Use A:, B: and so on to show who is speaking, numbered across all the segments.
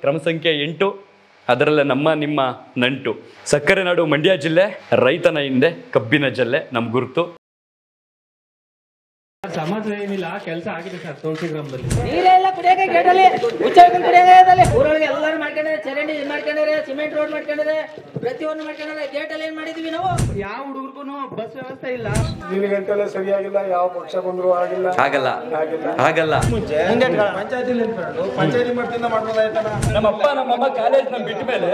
A: ಕ್ರಮ ಸಂಖ್ಯೆ ಎಂಟು, ಅದರಲ್ಲೇ ನಮ್ಮ ನಿಮ್ಮ ನಂಟು. ಸಕ್ಕರೆ ನಾಡು ಮಂಡ್ಯ ಜಿಲ್ಲೆ, ರೈತನ ಹಿಂದೆ ಕಬ್ಬಿನ ಜಲ್ಲೆ ನಮ್ಮ ಗುರುತು.
B: ಸಮಸ್ಯೆ ಏನಿಲ್ಲ ಕೆಲಸ ಆಗಿದೆ ಸರ್ ತುಳಸಿ ಗ್ರಾಮದಲ್ಲಿ.
C: ನೀರೆಲ್ಲ ಕುಡಿಯಕ್ಕೆ ಗೇಟಲ್ಲಿ ಹುಚ್ಚಾಕೊಂಡು ಕುಡಿಯಕ್ಕೆ ಊರೊಳಗೆ ಎಲ್ಲರೂ ಮಾಡ್ಕೊಂಡ್ರೆ ಚರಂಡಿ ಇದು ಮಾಡ್ಕೊಂಡ್ರೆ ಸಿಮೆಂಟ್ ರೋಡ್ ಮಾಡ್ಕೊಂಡ್ರೆ ಪ್ರತಿಯೊಂದು ಮಾಡ್ಕೊಂಡ್ರೆ ಗೇಟಲ್ಲಿ ಏನ್ ಮಾಡಿದೀವಿ ನಾವು?
B: ಯಾವ ಹುಡುಗರ್ಗೂ ಬಸ್ ವ್ಯವಸ್ಥೆ ಇಲ್ಲ.
D: ನೀನು ಗಂಟೆಲ್ಲ ಸರಿಯಾಗಿಲ್ಲ ಯಾವ ಪಕ್ಷ ಬಂದ್ರು ಆಗಿಲ್ಲ.
A: ಆಗಲ್ಲ ಆಗಲ್ಲ
D: ಪಂಚಾಯತಿ ಪಂಚಾಯತಿ ಮಾಡ್ತಿಂದ ಮಾಡ್ಬೋದಾಯ್ತಾನ
A: ನಮ್ಮಪ್ಪ ನಮ್ಮಮ್ಮ ಕಾಲೇಜ್ ನಮ್ ಬಿಟ್ಟ ಮೇಲೆ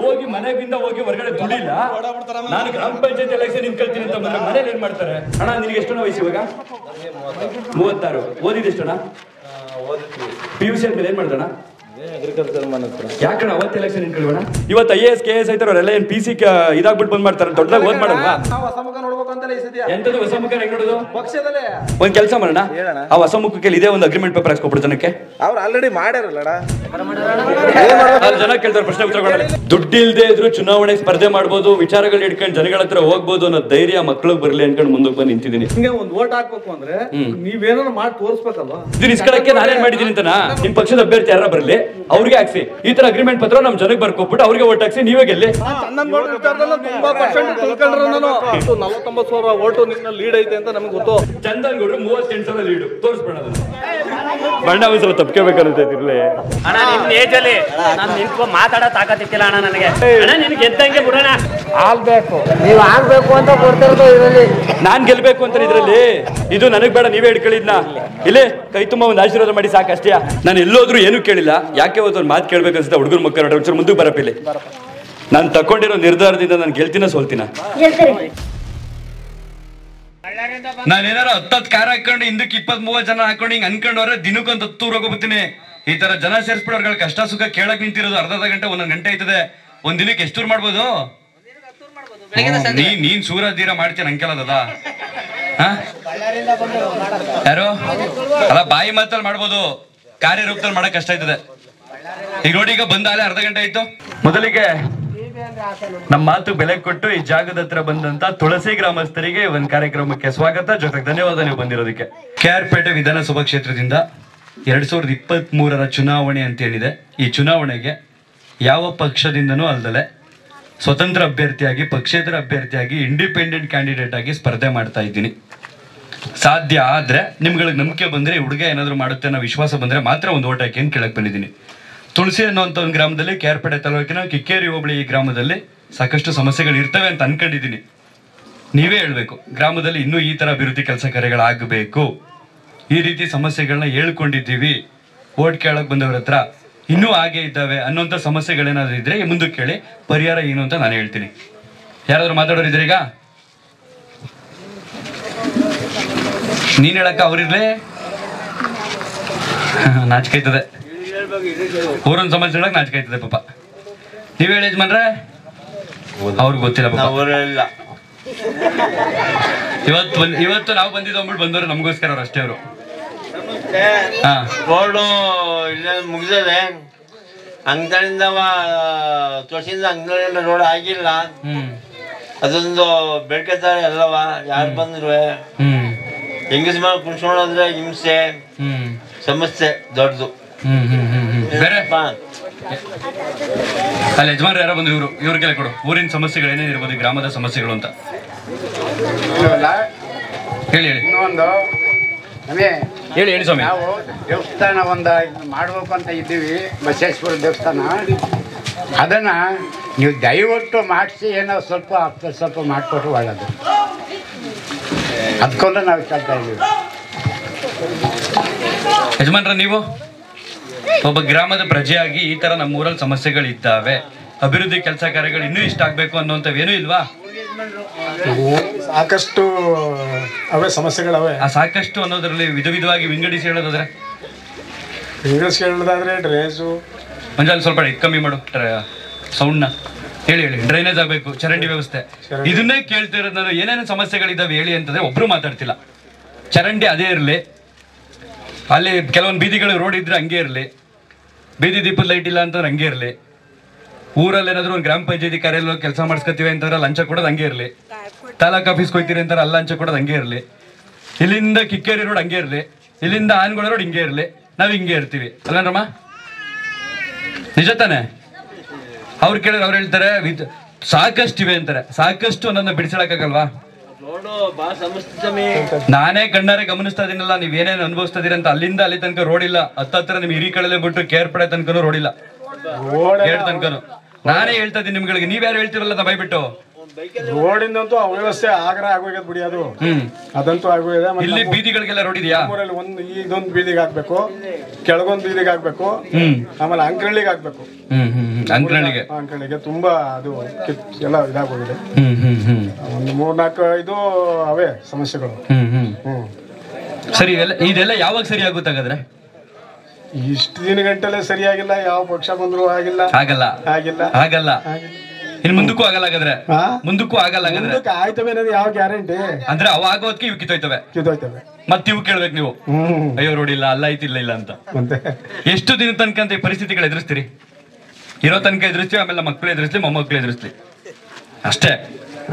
A: ಹೋಗಿ ಮನೆಗಿಂದ ಹೋಗಿ ಹೊರಗಡೆ ದುಡಿಲ್ಲ. ನಾನು ಗ್ರಾಮ ಪಂಚಾಯತ್ ಎಲೆಕ್ಷನ್ ನಿಂತ್ಕೊಳ್ತೀನಿ ಅಂತ ಬಂದ್ರೆ ಮನೇಲಿ ಏನ್ ಮಾಡ್ತಾರೆ? ಅಣ್ಣ ನಿನಗೆ ಎಷ್ಟು ವಯಸ್ಸು ಇವಾಗ? ಮೂವತ್ತಾರು. ಓದಿದೆಷ್ಟಣ್ಣ ಪಿ ಯು ಸಿ ಆದ್ಮೇಲೆ ಏನ್ ಮಾಡ್ದಣ್ಣ? ಯಾಕಣ್ಣ ಅವತ್ತು ಎಲೆಕ್ಷನ್ ನಿಂತ್ಕೊಳ್ಬೇಡ ಇವತ್ತು ಐ ಎಸ್ ಕೆ ಎಸ್ ಐತಾರ ಅವರೆಲ್ಲ ಏನ್ ಪಿ ಸಿ ಇದಾಗ್ಬಿಟ್ಟು ಬಂದ್ ಮಾಡ್ತಾರೆ ದೊಡ್ಡದಾಗ ಓದ್ ಮಾಡಲ್ವಾ? ಎಂತದ್ದು ಹೊಸ ಮುಖ ಹೆಂಗ್ ನೋಡೋದು?
D: ಪಕ್ಷದಲ್ಲೇ.
A: ಒಂದ್ ಕೆಲಸ ಮಾಡೋಣ. ಆ ಹೊಸ ಮುಖಕ್ಕೆ ಇದೇ ಒಂದು ಅಗ್ರಿಮೆಂಟ್ ಪೇಪರ್ ಹಾಕ್ಸ್ಕೊಬಿಡು ಜನಕ್ಕೆ.
D: ಅವ್ರು ಆಲ್ರೆಡಿ ಮಾಡ್ಯಾರಲ್ಲಡ
A: ಜನ ಕೇಳ್ತಾರೆ ಪ್ರಶ್ನೆ ಉತ್ತರ ದುಡ್ಡು ಇಲ್ದೇ ಇದ್ರು ಚುನಾವಣೆ ಸ್ಪರ್ಧೆ ಮಾಡ್ಬೋದು ವಿಚಾರಗಳು ಇಟ್ಕೊಂಡು ಜನಗಳ ಹತ್ರ ಹೋಗ್ಬೋದು ಅನ್ನೋ ಧೈರ್ಯ ಮಕ್ಳಿಗೆ ಬರ್ಲಿ ಅನ್ಕೊಂಡು ಮುಂದಕ್ಕೆ ಬಂದು ನಿಂತಿದ್ದೀನಿ.
D: ಹಿಂಗೆ ಒಂದ್ ಓಟ್ ಹಾಕ್ಬೇಕು ಅಂದ್ರೆ ನೀವೇನಾದ್ರು ಮಾಡಿ ತೋರಿಸ್ಬೇಕಲ್ವಾ?
A: ಇದನ್ನ ಇಸ್ಕೊಳಕ್ಕೆ ನಾನೇನ್ ಮಾಡಿದೀನಿ ಅಂತನಾ? ನಿಮ್ ಪಕ್ಷದ ಅಭ್ಯರ್ಥಿ ಯಾರ ಬರಲಿ? ಅವ್ರಿಗೆ ಹಾಕ್ಸಿ. ಈ ತರ ಅಗ್ರಿಮೆಂಟ್ ಪತ್ರ ನಮ್ ಜನಕ್ಕೆ ಬರ್ಕೊಬಿಟ್ಟು ಅವ್ರಿಗೆ ವೋಟ್ ಹಾಕ್ಸಿ ನೀವೇ ಗೆಲ್ಲಿ.
D: ಗೌಡ ವಿಚಾರದಲ್ಲ ತುಂಬಾ ಪರ್ಸೆಂಟ್ ತಿಳ್ಕೊಂಡ್ರೆ ನಾನು ನಲವತ್ತೊಂಬತ್ತು ಸಾವಿರ ಓಟು ನಿನ್ನ ಲೀಡ್ ಐತೆ ಅಂತ ನಮ್ಗೆ ಗೊತ್ತು.
A: ಚಂದನ್ ಗೌಡ್ರು ಮೂವತ್ತೆಂಟು ಸಲ ಲೀಡ್ ತೋರಿಸ್ಬೇಡ. ಬಣ್ಣ ಸ್ವಲ್ಪ ತಪ್ಕೋಬೇಕನ್ನುತ್ತೈತಿರ್ಲಿ
E: ಅಣ್ಣ ನಿನ್ ಏಜ್ ಅಲ್ಲಿ ನಾನು ನಿಂತ್ಕೊ ಮಾತಾಡೋ ತಾಕತ್ತಿಲ್ಲ ಅಣ್ಣ ನನಗೆ. ಅಣ್ಣ ನಿನ್ಗೆ ಗೆದ್ದಂಗೆ ಬಿಡೋಣ.
C: ಆಗ್ಬೇಕು. ನೀವು ಆಗ್ಬೇಕು ಅಂತ ಕೊಡ್ತಿರೋದು ಇದರಲ್ಲಿ.
A: ನಾನ್ ಗೆಲ್ಬೇಕು ಅಂತ ಇದ್ರಲ್ಲಿ. ಇದು ನನಗ್ ಬೇಡ ನೀವೇ ಹಿಡ್ಕೊಳ್ಳಿದ್ನ. ಇಲ್ಲಿ ಕೈ ತುಂಬಾ ಒಂದು ಆಶೀರ್ವಾದ ಮಾಡಿ ಸಾಕಷ್ಟೇ. ನಾನು ಎಲ್ಲೋದ್ರು ಏನು ಕೇಳಿಲ್ಲ. ಯಾಕೆ ಒಂದು ಮಾತು ಕೇಳ್ಬೇಕು ಅನ್ಸುತ್ತೆ ಹುಡುಗರು ಮಕ್ಕಳು ಒಂಚೂರು ಮುಂದಕ್ಕೆ ಬರಪ್ಪ ಇಲ್ಲಿ. ನಾನು ತಕೊಂಡಿರೋ ನಿರ್ಧಾರದಿಂದ ನಾನು ಗೆಲ್ತಿನ ಸೋಲ್ತಿನ? ನಾನೇನಾರ ಹತ್ತತ್ ಕಾರ್ ಹಾಕೊಂಡು ಹಿಂದಕ್ಕೆ ಇಪ್ಪತ್ ಮೂವತ್ ಜನ ಹಾಕೊಂಡು ಹಿಂಗ್ ಅನ್ಕೊಂಡವ್ರೆ ದಿನಕ್ಕೊಂದು ಹತ್ತು ಊರ್ ಹೋಗ್ಬಿಡ್ತೀನಿ. ಈ ತರ ಜನ ಸೇರಿಸ್ಬಿಡೋರ್ಗಳ ಕಷ್ಟ ಸುಖ ಕೇಳಕ್ ನಿಂತಿರೋದು ಅರ್ಧ ಅರ್ಧ ಗಂಟೆ ಒಂದೊಂದ್ ಗಂಟೆ ಆಯ್ತದೆ. ಒಂದ್ ದಿನಕ್ಕೆ ಎಷ್ಟೂರ್ ಟೂರ್ ಮಾಡ್ಬೋದು? ನೀನ್ ನೀ ನೀನ್ ಸೂರ ದೀರ ಮಾಡ್ತೀನಿ ನಂಗೆಲ್ಲದ ಯಾರು? ಅಲ್ಲ ಬಾಯಿ ಮಾತಲ್ಲಿ ಮಾಡ್ಬೋದು. ಕಾರ್ಯರೂಪದಲ್ಲಿ ಮಾಡಕ್ ಕಷ್ಟ ಆಯ್ತದೆ. ಈಗ ನೋಡಿ ಈಗ ಬಂದಾಲೆ ಅರ್ಧ ಗಂಟೆ ಆಯ್ತು. ಮೊದಲಿಗೆ ನಮ್ಮ ಮಾತು ಬೆಲೆ ಕೊಟ್ಟು ಈ ಜಾಗದ ಹತ್ರ ಬಂದಂತ ತುಳಸಿ ಗ್ರಾಮಸ್ಥರಿಗೆ ಒಂದ್ ಕಾರ್ಯಕ್ರಮಕ್ಕೆ ಸ್ವಾಗತ. ಜೊತೆಗೆ ಧನ್ಯವಾದ ನೀವು ಬಂದಿರೋದಕ್ಕೆ. ಕೆ ಆರ್ ಪೇಟೆ ವಿಧಾನಸಭಾ ಕ್ಷೇತ್ರದಿಂದ ಎರಡ್ ಸಾವಿರದ ಇಪ್ಪತ್ತ್ ಮೂರರ ಚುನಾವಣೆ ಅಂತ ಏನಿದೆ ಈ ಚುನಾವಣೆಗೆ ಯಾವ ಪಕ್ಷದಿಂದನೂ ಅಲ್ದಲೆ ಸ್ವತಂತ್ರ ಅಭ್ಯರ್ಥಿಯಾಗಿ, ಪಕ್ಷೇತರ ಅಭ್ಯರ್ಥಿಯಾಗಿ ಇಂಡಿಪೆಂಡೆಂಟ್ ಕ್ಯಾಂಡಿಡೇಟ್ ಆಗಿ ಸ್ಪರ್ಧೆ ಮಾಡ್ತಾ ಇದ್ದೀನಿ. ಸಾಧ್ಯ ಆದ್ರೆ ನಿಮ್ಗಳಿಗೆ ನಂಬಿಕೆ ಬಂದ್ರೆ ಹುಡುಗ ಏನಾದ್ರು ಮಾಡುತ್ತೆ ಅನ್ನೋ ವಿಶ್ವಾಸ ಬಂದ್ರೆ ಮಾತ್ರ ಒಂದು ಓಟ್ ಹಾಕಿ ಅಂತ ಕೇಳಕ್ ಬಂದಿದ್ದೀನಿ. ತುಳಸಿ ಅನ್ನುವಂಥ ಒಂದು ಗ್ರಾಮದಲ್ಲಿ ಕೇರ್ಪೇಟೆ ತಾಲೂಕಿನ ಕಿಕ್ಕೇರಿ ಹೋಬಳಿ ಈ ಗ್ರಾಮದಲ್ಲಿ ಸಾಕಷ್ಟು ಸಮಸ್ಯೆಗಳು ಇರ್ತವೆ ಅಂತ ಅನ್ಕೊಂಡಿದ್ದೀನಿ. ನೀವೇ ಹೇಳಬೇಕು, ಗ್ರಾಮದಲ್ಲಿ ಇನ್ನೂ ಈ ತರ ಅಭಿವೃದ್ಧಿ ಕೆಲಸ ಕಾರ್ಯಗಳಾಗಬೇಕು. ಈ ರೀತಿ ಸಮಸ್ಯೆಗಳನ್ನ ಹೇಳ್ಕೊಂಡಿದ್ದೀವಿ. ಓಟ್ ಕೇಳಕ್ ಬಂದವ್ರ ಹತ್ರ ಇನ್ನೂ ಹಾಗೆ ಇದ್ದಾವೆ ಅನ್ನೋಂಥ ಸಮಸ್ಯೆಗಳೇನಾದರೂ ಇದ್ರೆ ಮುಂದಕ್ಕೆ ಕೇಳಿ ಪರಿಹಾರ ಏನು ಅಂತ ನಾನು ಹೇಳ್ತೀನಿ. ಯಾರಾದರೂ ಮಾತಾಡೋರು ಇದ್ರೀಗ ನೀನು ಹೇಳಕ್ಕ ಅವ್ರಿರ್ಲೇ? ನಾಚಿಕೈತದೆ ಊರೊಂದ್ ಸಮಾಜ ಹೇಳಕ್ ಆಯ್ತದೆ ಪಾಪ. ನೀವ್ ಹೇಳಿ ಯಜಮಾನ್ರೆ? ಅವ್ರಿಗೆ ಗೊತ್ತಿಲ್ಲ ಪಾಪ.
F: ಅವರೆಲ್ಲ
A: ಇವತ್ತು ಬಂದ್ ಇವತ್ತು ನಾವು ಬಂದಿದ್ದು ಅಂದ್ಬಿಟ್ಟು ಬಂದವರು ನಮಗೋಸ್ಕರ ಅವ್ರು ಅಷ್ಟೇ ಅವರು. ಹಾ.
F: ರೋಡು ಇಲ್ಲ ಮುಗಿದದೆ. ಅಂಗಡಿಯಿಂದ ತೋರ್ಸಿಂದ ಅಂಗಡಿಯೆಲ್ಲ ರೋಡ್ ಆಗಿಲ್ಲ. ಅದೊಂದು ಬೆಳ್ಕತ್ತಾರೆ ಎಲ್ಲವ ಯಾರು ಬಂದ್ರು? ಹೆಂಗಸ್ ಮೇಲೆ ಕುಣ್ಸ್ಕೊಂಡೋದ್ರೆ ಹಿಂಸೆ.
A: ಹ್ಮ್.
F: ಸಮಸ್ಯೆ ದೊಡ್ಡದು.
A: ಬೇರೆ. ಅಲ್ಲಿ ಯಜಮಾನ್ರು ಯಾರೋ ಬಂದ್ರು ಇವರು ಇವ್ರಿಗೆಲ್ಲ ಕೊಡು. ಊರಿನ ಸಮಸ್ಯೆಗಳು ಏನೇನು ಇರ್ಬೋದು ಗ್ರಾಮದ ಸಮಸ್ಯೆಗಳು ಅಂತ. ಹೇಳಿ ಹೇಳಿ.
G: ಇನ್ನೊಂದು
A: ಹೇಳಿ ಹೇಳಿ ಸ್ವಾಮಿ.
G: ನಾವು ದೇವಸ್ಥಾನ ಒಂದು ಮಾಡ್ಬೇಕು ಅಂತ ಇದ್ದೀವಿ ಬಸವೇಶ್ವರ ದೇವಸ್ಥಾನ. ಅದನ್ನ ನೀವು ದಯವಿಟ್ಟು ಮಾಡಿಸಿ ಏನೋ ಸ್ವಲ್ಪ ಸ್ವಲ್ಪ ಮಾಡಿಕೊಟ್ರೆ ಒಳ್ಳೇದು. ಅದಕ್ಕೊಂದು ನಾವು ಕೇಳ್ತಾ ಇದ್ದೀವಿ.
A: ಯಜಮಾನ್ರ ನೀವು? ಒಬ್ಬ ಗ್ರಾಮದ ಪ್ರಜೆಯಾಗಿ ಈ ತರ ನಮ್ಮೂರಲ್ಲಿ ಸಮಸ್ಯೆಗಳಿದ್ದಾವೆ. ಅಭಿವೃದ್ಧಿ ಕೆಲಸ ಕಾರ್ಯಗಳು ಇನ್ನೂ ಇಷ್ಟ ಆಗ್ಬೇಕು ಅನ್ನೋಂಥವೇನು ಇಲ್ವಾ?
D: ಸಾಕಷ್ಟು ಅವೇ ಸಮಸ್ಯೆಗಳವೆ.
A: ಆ ಸಾಕಷ್ಟು ಅನ್ನೋದ್ರಲ್ಲಿ ವಿಧ ವಿಧವಾಗಿ ವಿಂಗಡಿಸಿ ಹೇಳೋದಾದ್ರೆ?
D: ವಿಂಗಡಿಸಿ ಹೇಳೋದಾದ್ರೆ ಡ್ರೇಸು
A: ಮಂಜಾಲ್ ಸ್ವಲ್ಪ ಕಮ್ಮಿ ಮಾಡು ಸೌಂಡ್ನ ಹೇಳಿ ಹೇಳಿ ಡ್ರೈನೇಜ್ ಆಗಬೇಕು ಚರಂಡಿ ವ್ಯವಸ್ಥೆ. ಇದನ್ನೇ ಕೇಳ್ತಿರೋದು ನಾನು ಏನೇನು ಸಮಸ್ಯೆಗಳಿದ್ದಾವೆ ಹೇಳಿ ಅಂತಂದ್ರೆ ಒಬ್ರು ಮಾತಾಡ್ತಿಲ್ಲ. ಚರಂಡಿ ಅದೇ ಇರಲಿ. ಅಲ್ಲಿ ಕೆಲವೊಂದು ಬೀದಿಗಳು ರೋಡ್ ಇದ್ರೆ ಹಂಗೆ ಇರಲಿ. ಬೀದಿ ದೀಪದ ಲೈಟ್ ಇಲ್ಲ ಅಂತಂದ್ರೆ ಹಂಗೆ ಇರಲಿ. ಊರಲ್ಲಿ ಏನಾದ್ರು ಒಂದು ಗ್ರಾಮ ಪಂಚಾಯತಿ ಕಾರ್ಯಾಲಯ ಕೆಲಸ ಮಾಡಿಸ್ಕೊತೀವಿ ಅಂತಂದ್ರೆ ಲಂಚ ಕೊಡೋದು ಹಂಗೆ ಇರಲಿ. ತಾಲೂಕು ಆಫೀಸ್ಗೆ ಹೋಗ್ತೀರಿ ಅಂತಾರೆ ಅಲ್ಲಿ ಲಂಚ ಕೊಡೋದು ಹಂಗೆ ಇರಲಿ. ಇಲ್ಲಿಂದ ಕಿಕ್ಕೇರಿ ರೋಡ್ ಹಂಗೆ ಇರಲಿ. ಇಲ್ಲಿಂದ ಆನ್ಗೋಳ ರೋಡ್ ಹಿಂಗೆ ಇರಲಿ. ನಾವು ಹಿಂಗೆ ಇರ್ತೀವಿ. ಅಲ್ಲನಮ್ಮ ನಿಜ ತಾನೆ? ಅವ್ರು ಕೇಳಿದ್ರೆ ಅವ್ರು ಹೇಳ್ತಾರೆ ಸಾಕಷ್ಟು ಇವೆ ಅಂತಾರೆ. ಸಾಕಷ್ಟು ಅನ್ನೋದನ್ನ ಬಿಡಿಸಳಕ್ಕಾಗಲ್ವಾ? ನಾನೇ ಕಣ್ಣಾರೆ ಗಮನಿಸ್ತಾ ಇದೀನಲ್ಲ ನೀವ್ ಏನೇನು ಅನುಭವಿಸ್ತಾ ಇದೀರ ಅಂತ ಅಲ್ಲಿಂದ ಅಲ್ಲಿ ತನಕ ರೋಡ್ ಇಲ್ಲ. ಹತ್ತತ್ರ ನಿಮ್ ಹಿರಿಕಳಲೆ ಬಿಟ್ಟು ಕೇರ್ ಪಡೆ ತನಕನು ರೋಡ್ ಇಲ್ಲ. ಕೇರ್ ತನಕನು. ನಾನೇ ಹೇಳ್ತಾ ಇದ್ದೀನಿ ನಿಮ್ಗಳಿಗೆ ನೀವ್ ಯಾರು ಹೇಳ್ತಿರಲ್ಲ ನಾ
H: ರೋಡಿಂದಂತೂ ಅವ್ಯವಸ್ಥೆ ಆಗ್ರ ಆಗೋಗ್ಯದ ಬಿಡಿ ಅದು. ಅದಂತೂ ಆಗೋಗಿದೆ.
A: ಇಲ್ಲಿ ಬೀದಿಗಳಿಗೆಲ್ಲ ರೋಡ್ ಇದೆಯಾ?
H: ಊರಲ್ಲಿ ಒಂದು ಇದೊಂದು ಬೀದಿಗೆ ಹಾಕ್ಬೇಕು. ಕೆಳಗೊಂದು ಬೀದಿಗೆ ಹಾಕ್ಬೇಕು. ಆಮೇಲೆ ಅಂಕರಳ್ಳಿಗೆ ಹಾಕ್ಬೇಕು.
A: ಅಂಕನಳ್ಳಿಗೆ
H: ಅಂಕರಳ್ಳಿಗೆ. ತುಂಬಾ ಅದು ಎಲ್ಲ ಇದಾಗೋಗಿದೆ.
A: ಒಂದು ಮೂರ್ ನಾಲ್ಕು
H: ಒಂದು ಮೂರ್ನಾಲ್ಕು ಇದು ಅವೇ ಸಮಸ್ಯೆಗಳು.
A: ಸರಿ ಇದೆಲ್ಲ ಇದೆಲ್ಲ ಯಾವಾಗ ಸರಿ ಆಗುತ್ತೆ ಹಾಗಾದ್ರೆ
H: ಇಷ್ಟು ದಿನ ಗಂಟೆಲ್ಲ ಸರಿಯಾಗಿಲ್ಲ ಯಾವ ಪಕ್ಷ ಬಂದ್ರು ಆಗಿಲ್ಲ.
A: ಆಗಲ್ಲ.
H: ಆಗಿಲ್ಲ
A: ಆಗಲ್ಲ ಇನ್ ಮುಂದಕ್ಕೂ ಆಗಲ್ಲ ಹಾಗಾದ್ರೆ? ಮುಂದಕ್ಕೂ ಆಗಲ್ಲ ಹಾಗಾದ್ರೆ?
H: ಮುಂದಕ್ಕೆ ಆಯ್ತವೆ ಅನ್ನೋದು ಯಾವ ಗ್ಯಾರಂಟಿ?
A: ಅಂದ್ರೆ ಅವ ಆಗೋದಕ್ಕೆ ಇವ್ ಕಿತ್ತೋಯ್ತವೆ.
H: ಕಿತ್ತೋಯ್ತವೆ.
A: ಮತ್ತೆ ಇವು ಕೇಳ್ಬೇಕು ನೀವು. ಅಯ್ಯೋ ರೋಡಿಲ್ಲ ಇಲ್ಲ ಅಲ್ಲ ಐತಿಲ್ಲ ಇಲ್ಲ ಅಂತ. ಎಷ್ಟು ದಿನ ತನಕ ಅಂತ ಈ ಪರಿಸ್ಥಿತಿಗಳು ಎದುರಿಸ್ತೀರಿ? ಇರೋ ತನಕ ಎದುರಿಸ್ತೀವಿ ಆಮೇಲೆ ಮಕ್ಕಳು ಎದುರಿಸ್ಲಿ ಮೊಮ್ಮಕ್ಕಳು ಎದುರಿಸ್ಲಿ. ಅಷ್ಟೇ.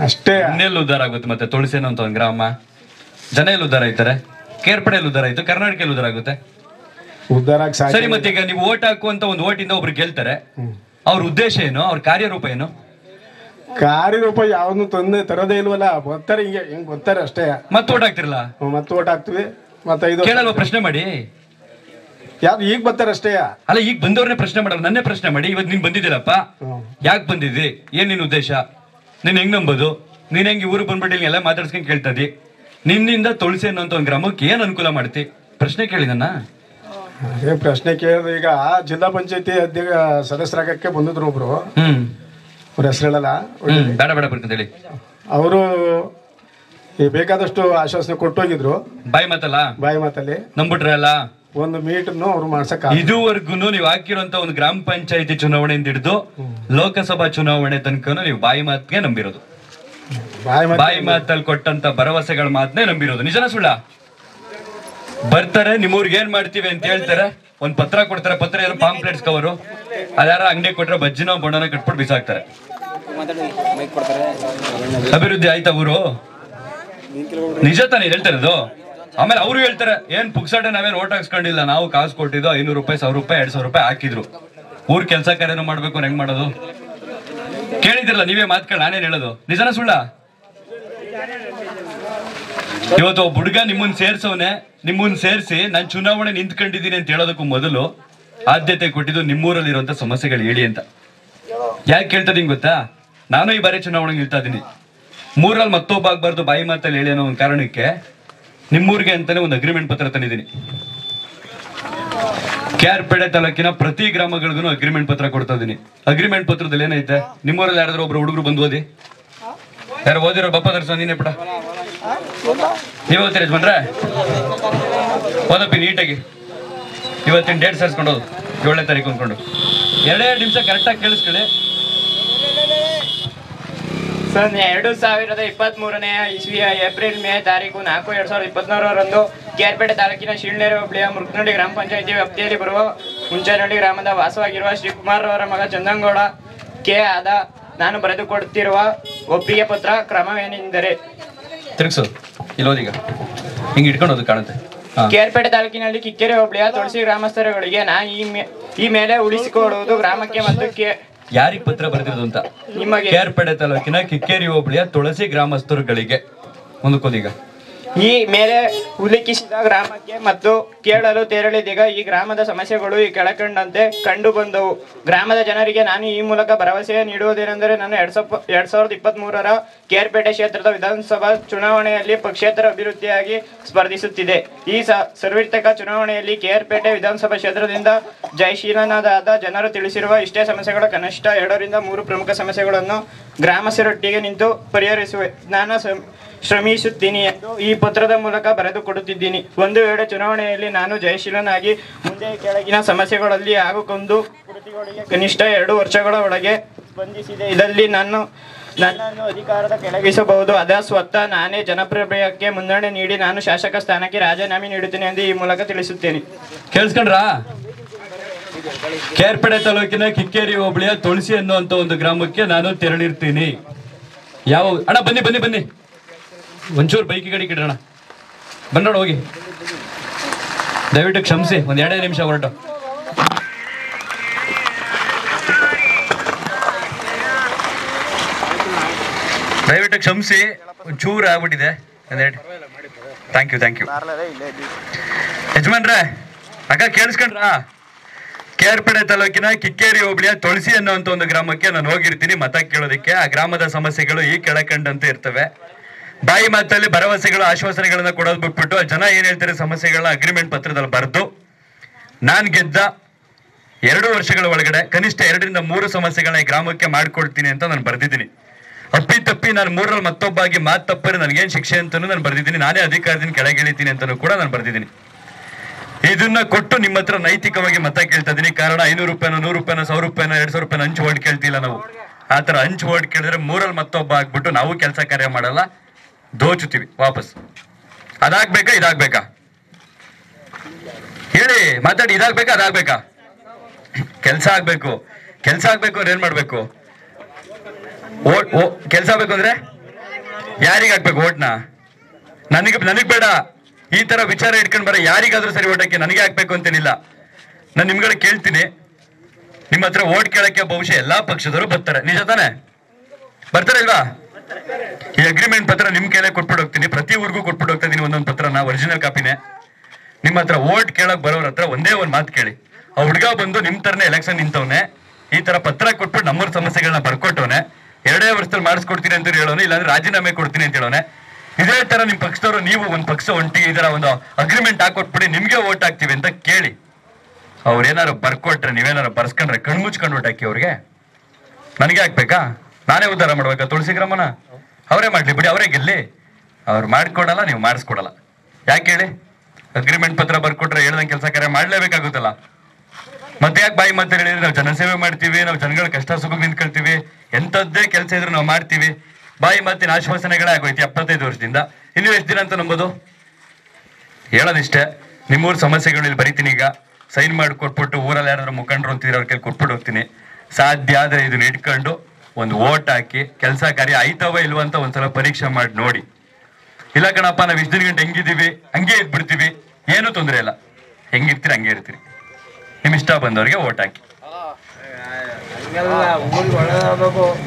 H: ಅಷ್ಟೇ.
A: ಅನ್ನೆಲ್ಲ ಉದ್ಧಾರ ಆಗುತ್ತೆ ಮತ್ತೆ? ತುಳಸಿನ ಅಂತ ಒಂದು ಗ್ರಾಮ. ಜನ ಎಲ್ಲ ಉದ್ದಾರ ಆಯ್ತಾರೆ? ಕೇರ್ಪಡೆಯಲ್ಲಿ ಉದ್ದಾರ ಆಯ್ತು? ಕರ್ನಾಟಕದಲ್ಲಿ ಉದ್ಧಾರ ಆಗುತ್ತೆ?
H: ಉದ್ಧಾರ
A: ಸರಿ ಮತ್ತೆ ಈಗ ನೀವು ಓಟ್ ಹಾಕುವಂತ ಒಂದು ಓಟಿಂದ ಒಬ್ರು ಗೆಲ್ತಾರೆ. ಅವ್ರ ಉದ್ದೇಶ ಏನು? ಅವ್ರ ಕಾರ್ಯರೂಪ ಏನು?
H: ಕಾರ್ಯರೂಪ ಯಾವ್ದು ತಂದು ತರೋದೇ ಇಲ್ವಲ್ಲ ಗೊತ್ತಾರೆ ಹಿಂಗೆ ಹಿಂಗ್ ಗೊತ್ತಾರೆ ಅಷ್ಟೇ.
A: ಮತ್ತೆ ಓಟ್ ಹಾಕ್ತಿರಲ್ಲ
H: ಮತ್ತೆ ಓಟ್ ಹಾಕ್ತಿವಿ. ಮತ್ತೆ ಇದು
A: ಕೇಳಲ್ವ ಪ್ರಶ್ನೆ ಮಾಡಿ?
H: ಯಾರು ಈಗ ಬರ್ತಾರೆ ಅಷ್ಟೇ.
A: ಅಲ್ಲ ಈಗ ಬಂದವ್ರನ್ನೇ ಪ್ರಶ್ನೆ ಮಾಡಲ್ಲ ನನ್ನೇ ಪ್ರಶ್ನೆ ಮಾಡಿ ಇವತ್ತು ನೀನ್ ಬಂದಿದ್ದೀರಪ್ಪ. ಯಾಕೆ ಬಂದಿದ್ದಿ? ಏನ್ ನಿನ್ ಉದ್ದೇಶ? ನೀನ್ ಹೆಂಗ್ ನಂಬೋದು? ನೀನ್ ಹೆಂಗ್ ಊರಿಗೆ ಬಂದ್ಬಿಟ್ಟು ಎಲ್ಲ ಮಾತಾಡ್ಸ್ಕೊಂಡ್ ಕೇಳ್ತಾ ಇದ್ದಿ? ನಿನ್ನಿಂದ ತುಳಸಿ ಅನ್ನೋಂತ ಒಂದು ಗ್ರಾಮಕ್ಕೆ ಏನ್ ಅನುಕೂಲ ಮಾಡ್ತಿ? ಪ್ರಶ್ನೆ ಕೇಳಿ ನನ್ನ.
H: ಪ್ರಶ್ನೆ ಕೇಳಿದ್ರು ಈಗ ಜಿಲ್ಲಾ ಪಂಚಾಯತಿ ಅಧ್ಯಕ್ಷ ಸದಸ್ಯರಾಗಕ್ಕೆ ಬಂದಿದ್ರು ಒಬ್ರು. ಅವ್ರ ಹೆಸರು ಹೇಳಲ್ಲ?
A: ಬೇಡ ಬೇಡ ಬರ್ಕಂತ ಹೇಳಿ.
H: ಅವರು ಈ ಬೇಕಾದಷ್ಟು ಆಶ್ವಾಸನೆ ಕೊಟ್ಟೋಗಿದ್ರು.
A: ಬಾಯಿ ಮಾತಲ್ಲ?
H: ಬಾಯಿ ಮಾತಲ್ಲಿ.
A: ನಂಬಿಟ್ರೆ ಅಲ್ಲ?
H: ಒಂದು ಮೀಟರ್ನು ಅವ್ರು ಮಾಡ್ಸಕ್
A: ಇದುವರೆಗೂ ನೀವು ಹಾಕಿರುವಂತ ಒಂದು ಗ್ರಾಮ ಪಂಚಾಯತಿ ಚುನಾವಣೆಯಿಂದ ಹಿಡಿದು ಲೋಕಸಭಾ ಚುನಾವಣೆ ತನಕ ನೀವು ಬಾಯಿ ಮಾತ್ಗೆ ನಂಬಿರೋದು.
H: ಬಾಯಿ ಮಾತು
A: ಬಾಯಿ ಮಾತಲ್ಲಿ ಕೊಟ್ಟಂತ ಭರವಸೆಗಳ ಮಾತನ್ನೇ ನಂಬಿರೋದು. ನಿಜನ ಸುಳ್ಳ? ಬರ್ತಾರೆ ನಿಮ್ಮೂರ್ಗೆ ಏನ್ ಮಾಡ್ತೀವಿ ಅಂತ ಹೇಳ್ತಾರೆ. ಒಂದ್ ಪತ್ರ ಕೊಡ್ತಾರೆ ಪತ್ರ ಏನೋ ಪಾಂಪ್ಲೆಟ್ಸ್ ಕವರು ಅದ್ಯಾರ ಅಂಗಡಿ ಕೊಟ್ರೆ ಬಜ್ಜಿನೋ ಬಣ್ಣನ ಕಟ್ಬಿಟ್ಟು ಬಿಸಾಕ್ತಾರೆ. ಅಭಿವೃದ್ಧಿ ಆಯ್ತಾ ಊರು? ನಿಜ ತಾನೇ ಹೇಳ್ತಾರೆ ಅದು ಆಮೇಲೆ ಅವರು ಹೇಳ್ತಾರೆ, ಏನ್ ಪುಕ್ಸಟೆ ನಾವೇನು ಓಟ್ ಹಾಕ್ಸ್ಕೊಂಡಿಲ್ಲ, ನಾವು ಕಾಸು ಕೊಟ್ಟಿದ್ದು ಐನೂರು ರೂಪಾಯಿ, ಸಾವಿರ ರೂಪಾಯಿ, ಎರಡ್ ಸಾವಿರ ರೂಪಾಯಿ ಹಾಕಿದ್ರು. ಊರ್ ಕೆಲಸ ಕಾರ್ಯನೂ ಮಾಡ್ಬೇಕು, ಹೆಂಗ್ ಮಾಡೋದು? ಕೇಳಿದಿರಲ್ಲ, ನೀವೇ ಮಾತ್ಕೊಂಡು ನಾನೇನ್ ಹೇಳೋದು? ನಿಜನ ಸುಳ್ಳ? ಇವತ್ತು ಒಬ್ಬ ಹುಡುಗ ನಿಮ್ಮನ್ ಸೇರ್ಸವನೆ, ನಿಮ್ಮನ್ ಸೇರಿಸಿ ನಾನು ಚುನಾವಣೆ ನಿಂತ್ಕೊಂಡಿದ್ದೀನಿ ಅಂತ ಹೇಳೋದಕ್ಕೂ ಮೊದಲು ಆದ್ಯತೆ ಕೊಟ್ಟಿದ್ದು ನಿಮ್ಮೂರಲ್ಲಿ ಇರುವಂತ ಸಮಸ್ಯೆಗಳು ಹೇಳಿ ಅಂತ. ಯಾಕೆ ಕೇಳ್ತಾರೆ ನಿಂಗೆ ಗೊತ್ತಾ? ನಾನು ಈ ಬಾರಿ ಚುನಾವಣೆಗೆ ನಿಲ್ತಾ ಇದ್ದೀನಿ ಮೂರಲ್ಲಿ ಮತ್ತೊಬ್ಬ ಆಗ್ಬಾರ್ದು ಬಾಯಿ ಮಾತಲ್ಲಿ ಹೇಳಿ ಅನ್ನೋ ಒಂದು ಕಾರಣಕ್ಕೆ ನಿಮ್ಮೂರಿಗೆ ಅಂತಾನೆ ಒಂದು ಅಗ್ರಿಮೆಂಟ್ ಪತ್ರ ತಂದಿದ್ದೀನಿ. ಕೆಆರ್ಪೇಡೆ ತಾಲೂಕಿನ ಪ್ರತಿ ಗ್ರಾಮಗಳಿಗೂ ಅಗ್ರಿಮೆಂಟ್ ಪತ್ರ ಕೊಡ್ತಾ ಇದೀನಿ. ಅಗ್ರಿಮೆಂಟ್ ಪತ್ರದಲ್ಲಿ ಏನೈತೆ? ನಿಮ್ಮೂರಲ್ಲಿ ಯಾರಾದ್ರೂ ಒಬ್ರು ಹುಡುಗರು ಬಂದು ಓದಿ? ಯಾರು ಓದಿರೋ ಬಪ್ಪ ದರ್ಶನ, ನೀನೇ ಬಿಡ. ನೀವ್ ಬಂದ್ರೆ ಯಜಮಾನ್ರೆ? ಓದಪ್ಪಿ ನೀಟಾಗಿ. ಇವತ್ತಿನ ಡೇಟ್ ಸೇರಿಸ್ಕೊಂಡು ಏಳನೇ ತಾರೀಕು ಅಂದ್ಕೊಂಡು ಎರಡೇ ನಿಮಿಷ ಕರೆಕ್ಟಾಗಿ ಕೇಳಿಸ್ಕೊಳ್ಳಿ.
I: ಸನ್ ಎರಡು ಸಾವಿರದ ಇಪ್ಪತ್ತ್ ಮೂರನೇ ಇಸ್ವಿಯ ಏಪ್ರಿಲ್ ಮೇ ತಾರೀಕು ನಾಲ್ಕು ಎರಡ್ ಸಾವಿರದ ಇಪ್ಪತ್ತ್ಮೂರರಂದು ಕೇರ್ಪೇಟೆ ತಾಲೂಕಿನ ಶೀಳ್ನೇರೆ ಹೋಬಳಿಯ ಮುರುಕನಹಳ್ಳಿ ಗ್ರಾಮ ಪಂಚಾಯಿತಿ ವ್ಯಾಪ್ತಿಯಲ್ಲಿ ಬರುವ ಹುಂಚನಹಳ್ಳಿ ಗ್ರಾಮದ ವಾಸವಾಗಿರುವ ಶ್ರೀಕುಮಾರ್ ಅವರ ಮಗ ಚಂದಂಗೌಡ ಕೆ ಆದ ನಾನು ಬರೆದುಕೊಡುತ್ತಿರುವ ಒಪ್ಪಿಗೆ ಪತ್ರ ಕ್ರಮವೇನೆಂದರೆ?
A: ತಿರುಗಿಸೋದು ಇಲ್ಲಿ ಓದೀಗ. ಹಿಂಗೆ ಇಟ್ಕೊಂಡು ಕಾಣುತ್ತೆ.
I: ಕೇರ್ಪೇಟೆ ತಾಲೂಕಿನಲ್ಲಿ ಕಿಕ್ಕೆರೆ ಹೋಬಳಿಯ ತುಳಸಿ ಗ್ರಾಮಸ್ಥರುಗಳಿಗೆ ನಾ ಈ ಈ ಮೇಲೆ ಉಳಿಸಿಕೊಡುವುದು ಗ್ರಾಮಕ್ಕೆ ಮತ್ತು ಕೆ
A: ಯಾರಿಗ್ ಪತ್ರ ಬರೆದಿರೋದು ಅಂತ?
I: ನಿಮಗೆ.
A: ಪೇಟೆ ತಾಲೂಕಿನ ಕಿಕ್ಕೇರಿ ಹೋಬಳಿಯ ತುಳಸಿ ಗ್ರಾಮಸ್ಥರುಗಳಿಗೆ. ಮುಂದಕ್ಕೋದೀಗ
I: ಈ ಮೇಲೆ ಉಲ್ಲೇಖಿಸಿದ ಗ್ರಾಮಕ್ಕೆ ಮತ್ತು ಕೇಳಲು ತೆರಳಿದೀಗ ಈ ಗ್ರಾಮದ ಸಮಸ್ಯೆಗಳು ಈ ಕೆಳಕಂಡಂತೆ ಕಂಡು ಬಂದವು. ಗ್ರಾಮದ ಜನರಿಗೆ ನಾನು ಈ ಮೂಲಕ ಭರವಸೆ ನೀಡುವುದೇನೆಂದರೆ ನಾನು ಎರಡ್ ಸಾವಿರ ಎರಡ್ ಸಾವಿರದ ಇಪ್ಪತ್ತ್ ಮೂರರ ಕೇರ್ಪೇಟೆ ಕ್ಷೇತ್ರದ ವಿಧಾನಸಭಾ ಚುನಾವಣೆಯಲ್ಲಿ ಪಕ್ಷೇತರ ಅಭಿವೃದ್ಧಿಯಾಗಿ ಸ್ಪರ್ಧಿಸುತ್ತಿದೆ. ಈ ಸ ಸರ್ವಿತಕ ಚುನಾವಣೆಯಲ್ಲಿ ಕೇರ್ಪೇಟೆ ವಿಧಾನಸಭಾ ಕ್ಷೇತ್ರದಿಂದ ಜಯಶೀಲನಾದ ಜನರು ತಿಳಿಸಿರುವ ಇಷ್ಟೇ ಸಮಸ್ಯೆಗಳ ಕನಿಷ್ಠ ಎರಡರಿಂದ ಮೂರು ಪ್ರಮುಖ ಸಮಸ್ಯೆಗಳನ್ನು ಗ್ರಾಮಸ್ಥರೊಟ್ಟಿಗೆ ನಿಂತು ಪರಿಹರಿಸುವೆ. ನಾನು ಶ್ರಮಿಸುತ್ತೀನಿ ಎಂದು ಈ ಪತ್ರದ ಮೂಲಕ ಬರೆದುಕೊಡುತ್ತಿದ್ದೀನಿ. ಒಂದು ವೇಳೆ ಚುನಾವಣೆಯಲ್ಲಿ ನಾನು ಜಯಶೀಲನಾಗಿ ಮುಂದೆ ಕೆಳಗಿನ ಸಮಸ್ಯೆಗಳಲ್ಲಿ ಆಗುಕೊಂಡು ಕನಿಷ್ಠ ಎರಡು ವರ್ಷಗಳ ಒಳಗೆ ಸ್ಪಂದಿಸಿದೆ. ಇದರಲ್ಲಿ ನಾನು ನನ್ನನ್ನು ಅಧಿಕಾರದ ಕೆಳಗಿಸಬಹುದು. ಅದ ಸ್ವತಃ ನಾನೇ ಜನಪ್ರಿಯಕ್ಕೆ ಮುನ್ನಡೆ ನೀಡಿ ನಾನು ಶಾಸಕ ಸ್ಥಾನಕ್ಕೆ ರಾಜೀನಾಮೆ ನೀಡುತ್ತೇನೆ ಎಂದು ಈ ಮೂಲಕ ತಿಳಿಸುತ್ತೇನೆ.
A: ಕೇಳಿಸ್ಕೊಂಡ್ರಾ? ಕೇರ್ಪಡೆ ತಾಲೂಕಿನ ಕಿಕ್ಕೇರಿ ಹೋಬಳಿಯ ತುಳಸಿ ಅನ್ನುವಂತ ಒಂದು ಗ್ರಾಮಕ್ಕೆ ನಾನು ತೆರಳಿರ್ತೀನಿ. ಯಾವ ಅಣ್ಣ, ಬನ್ನಿ ಬನ್ನಿ ಬನ್ನಿ. ಒಂಚೂರು ಬೈಕ್ ಕಡೆ ಇಡೋಣ ಬಂದೋಣ ಹೋಗಿ. ದಯವಿಟ್ಟು ಕ್ಷಮಿಸಿ, ಒಂದು ಎರಡೇ ನಿಮಿಷ ಹೊರಟು. ದಯವಿಟ್ಟು ಕ್ಷಮಿಸಿ ಚೂರು ಆಗ್ಬಿಟ್ಟಿದೆ. ಥ್ಯಾಂಕ್ ಯು ಥ್ಯಾಂಕ್ ಯು ಯಜಮಾನ್ರೇ, ಅಕ್ಕ ಕೇಳಿಸ್ಕೊಂಡ್ರಾ? ಕೆ ಆರ್ ಪೇಡೆ ತಾಲೂಕಿನ ಕಿಕ್ಕೇರಿ ಹೋಬಳಿಯ ತುಳಸಿ ಅನ್ನುವಂಥ ಒಂದು ಗ್ರಾಮಕ್ಕೆ ನಾನು ಹೋಗಿರ್ತೀನಿ. ಮತ ಕೇಳೋದಿಕ್ಕೆ ಆ ಗ್ರಾಮದ ಸಮಸ್ಯೆಗಳು ಈ ಕೆಳಕಂಡಂತೆ ಇರ್ತವೆ. ಬಾಯಿ ಮಾತಲ್ಲಿ ಭರವಸೆಗಳು, ಆಶ್ವಾಸನೆಗಳನ್ನ ಕೊಡೋದು ಬಿಟ್ಬಿಟ್ಟು ಜನ ಏನ್ ಹೇಳ್ತಾರೆ ಸಮಸ್ಯೆಗಳನ್ನ ಅಗ್ರಿಮೆಂಟ್ ಪತ್ರದಲ್ಲಿ ಬರೆದು ನಾನ್ ಗೆದ್ದ ಎರಡು ವರ್ಷಗಳ ಒಳಗಡೆ ಕನಿಷ್ಠ ಎರಡರಿಂದ ಮೂರು ಸಮಸ್ಯೆಗಳನ್ನ ಈ ಗ್ರಾಮಕ್ಕೆ ಮಾಡ್ಕೊಡ್ತೀನಿ ಅಂತ ನಾನು ಬರ್ದಿದ್ದೀನಿ. ಅಪ್ಪಿ ತಪ್ಪಿ ನಾನು ಮೂರಲ್ಲಿ ಮತ್ತೊಬ್ಬಾಗಿ ಮಾತು ತಪ್ಪರೆ ನನಗೇನು ಶಿಕ್ಷೆ ಅಂತಲೂ ನಾನು ಬರ್ದಿದ್ದೀನಿ. ನಾನೇ ಅಧಿಕಾರದಿಂದ ಕೆಳಗಿಳಿತೀನಿ ಅಂತಲೂ ಕೂಡ ನಾನು ಬರ್ದಿದ್ದೀನಿ. ಇದನ್ನ ಕೊಟ್ಟು ನಿಮ್ಮ ಹತ್ರ ನೈತಿಕವಾಗಿ ಮತ ಕೇಳ್ತಾ ಇದ್ದೀನಿ ಕಾರಣ ಐನೂರು ರೂಪಾಯಿನ, ನೂರು ರೂಪಾಯಿನ, ಸಾವಿರ ರೂಪಾಯಿನ, ಎರಡ್ ಸಾವಿರ ರೂಪಾಯಿನ ಹಂಚು ಓಡ್ ಕೇಳ್ತಿಲ್ಲ ನಾವು. ಆ ಥರ ಹಂಚು ಓಡ್ ಕೇಳಿದ್ರೆ ಮೂರಲ್ಲಿ ಮತ್ತೊಬ್ಬ ಆಗ್ಬಿಟ್ಟು ನಾವು ಕೆಲಸ ಕಾರ್ಯ ಮಾಡಲ್ಲ. ದೋಚುತ್ತೀವಿ ವಾಪಸ್. ಅದಾಗ್ಬೇಕಾ, ಇದಾಗ್ಬೇಕಾ? ಹೇಳಿ, ಮಾತಾಡಿ, ಇದಾಗ್ಬೇಕಾ, ಅದಾಗ್ಬೇಕಾ? ಕೆಲಸ ಆಗ್ಬೇಕು ಕೆಲಸ ಆಗ್ಬೇಕು ಅಂದ್ರೆ ಏನ್ ಮಾಡ್ಬೇಕು? ಓಟ್, ಓ, ಕೆಲ್ಸ ಆಗ್ಬೇಕು ಅಂದ್ರೆ? ಯಾರಿಗ್ ಹಾಕ್ಬೇಕು ಓಟ್ನ? ನನಗೆ, ನನಗ್ ಬೇಡ. ಈ ತರ ವಿಚಾರ ಇಟ್ಕೊಂಡ್ ಬರ, ಯಾರಿಗಾದ್ರೂ ಸರಿ ಓಟಕ್ಕೆ ನನಗೆ ಹಾಕ್ಬೇಕು ಅಂತೇನಿಲ್ಲ. ನಾನು ನಿಮ್ಗಳ ಕೇಳ್ತೀನಿ. ನಿಮ್ಮ ಹತ್ರ ಓಟ್ ಕೇಳಕ್ಕೆ ಬಹುಶಃ ಎಲ್ಲಾ ಪಕ್ಷದವರು ಬರ್ತಾರೆ. ನಿಜ ತಾನೆ? ಬರ್ತಾರೆ ಇಲ್ವಾ? ಈ ಅಗ್ರಿಮೆಂಟ್ ಪತ್ರ ನಿಮ್ ಕೈಲೇ ಕೊಟ್ಬಿಟ್ಟು ಹೋಗ್ತೀನಿ. ಪ್ರತಿ ಊರಿಗೂ ಕೊಟ್ಬಿಟ್ಟು ಹೋಗ್ತಾ ಇದೀನಿ ಒಂದೊಂದು ನಾ ಒರಿಜಿನಲ್ ಕಾಪಿನೇ ನಿಮ್ಮ ಹತ್ರ ಓಟ್ ಕೇಳಕ್ ಬರೋರ ಹತ್ರ ಒಂದೇ ಒಂದ್ ಮಾತು ಕೇಳಿ. ಆ ಹುಡುಗ ಬಂದು ನಿಮ್ ತರನೇ ಎಲೆಕ್ಷನ್ ನಿಂತವನೆ. ಈ ತರ ಪತ್ರ ಕೊಟ್ಬಿಟ್ಟು ನಮ್ಮೂರ್ ಸಮಸ್ಯೆಗಳನ್ನ ಬರ್ಕೊಟ್ಟವನೆ. ಎರಡೇ ವರ್ಷದಲ್ಲಿ ಮಾಡಿಸ್ಕೊಡ್ತೀನಿ ಅಂತ ಹೇಳೋನು, ಇಲ್ಲಾಂದ್ರೆ ರಾಜೀನಾಮೆ ಕೊಡ್ತೀನಿ ಅಂತ ಹೇಳೋನೆ. ಇದೇ ತರ ನಿಮ್ ಪಕ್ಷದವರು, ನೀವು ಒಂದ್ ಪಕ್ಷ ಒಂಟಿಗೆ ಇದರ ಒಂದು ಅಗ್ರಿಮೆಂಟ್ ಹಾಕೊಟ್ಬಿಡಿ, ನಿಮ್ಗೆ ಓಟ್ ಹಾಕ್ತಿವಿ ಅಂತ ಕೇಳಿ. ಅವ್ರೇನಾರು ಬರ್ಕೊಟ್ರೆ ನೀವೇನಾರು ಬರ್ಸ್ಕೊಂಡ್ರೆ ಕಣ್ಮುಚ್ಕೊಂಡು ಓಟ್ ಹಾಕಿ ಅವ್ರಿಗೆ? ನನಗೆ ಹಾಕ್ಬೇಕಾ? ನಾನೇ ಉದ್ಧಾರ ಮಾಡ್ಬೇಕಾ, ತುಳಸಿ ಗ್ರಾಮನ? ಅವರೇ ಮಾಡ್ಲಿ ಬಿಡಿ, ಅವರೇ ಗೆಲ್ಲಿ. ಅವ್ರು ಮಾಡ್ಕೊಡಲ್ಲ ನೀವು ಮಾಡಿಸ್ಕೊಡಲ್ಲ. ಯಾಕೆ ಹೇಳಿ? ಅಗ್ರಿಮೆಂಟ್ ಪತ್ರ ಬರ್ಕೊಟ್ರೆ ಹೇಳ್ದಂಗೆ ಕೆಲಸ ಕಾರ್ಯ ಮಾಡ್ಲೇಬೇಕಾಗುತ್ತಲ್ಲ. ಮತ್ತೆ ಯಾಕೆ ಬಾಯಿ ಮತ್ತೆ ಹೇಳಿದ್ರೆ ನಾವು ಜನಸೇವೆ ಮಾಡ್ತೀವಿ, ನಾವು ಜನಗಳ ಕಷ್ಟ ಸುಖ ನಿಂತ್ಕೊಳ್ತೀವಿ. ಎಂಥದ್ದೇ ಕೆಲಸ ಇದ್ರು ನಾವು ಮಾಡ್ತೀವಿ. ಬಾಯಿ ಮತ್ತಿನ ಆಶ್ವಾಸನೆಗಳೇ ಆಗೋಯ್ತು ಎಪ್ಪತ್ತೈದು ವರ್ಷದಿಂದ. ಇನ್ನು ಎಷ್ಟು ದಿನ ಅಂತ ನಂಬೋದು? ಹೇಳೋದಿಷ್ಟೇ, ನಿಮ್ಮೂರ್ ಸಮಸ್ಯೆಗಳು ಇಲ್ಲಿ ಬರಿತೀನಿ ಈಗ. ಸೈನ್ ಮಾಡಿ ಕೊಟ್ಬಿಟ್ಟು ಊರಲ್ಲಿ ಯಾರಾದ್ರೂ ಮುಖಂಡರು ಅಂತಿದ್ರೆ ಅವ್ರ ಕೈಲಿ ಕೊಟ್ಬಿಟ್ಟು ಹೋಗ್ತೀನಿ. ಸಾಧ್ಯ ಆದ್ರೆ ಇದನ್ನ ಇಟ್ಕೊಂಡು ಒಂದು ಓಟ್ ಹಾಕಿ ಕೆಲಸ ಕಾರ್ಯ ಆಯ್ತವ ಇಲ್ವ ಅಂತ ಒಂದ್ಸಲ ಪರೀಕ್ಷೆ ಮಾಡಿ ನೋಡಿ. ಇಲ್ಲ ಕಣಪ್ಪ, ನಾವು ಇಷ್ಟು ದಿನ ಗಂಟೆ ಹೆಂಗಿದ್ದೀವಿ? ಹಂಗೆ ಇದ್ಬಿಡ್ತೀವಿ. ಏನೂ ತೊಂದರೆ ಇಲ್ಲ. ಹೆಂಗಿರ್ತೀರಿ, ಹಂಗೆ ಇರ್ತೀರಿ. ನಿಮ್ ಇಷ್ಟ ಬಂದವರಿಗೆ ಓಟ್ ಹಾಕಿ.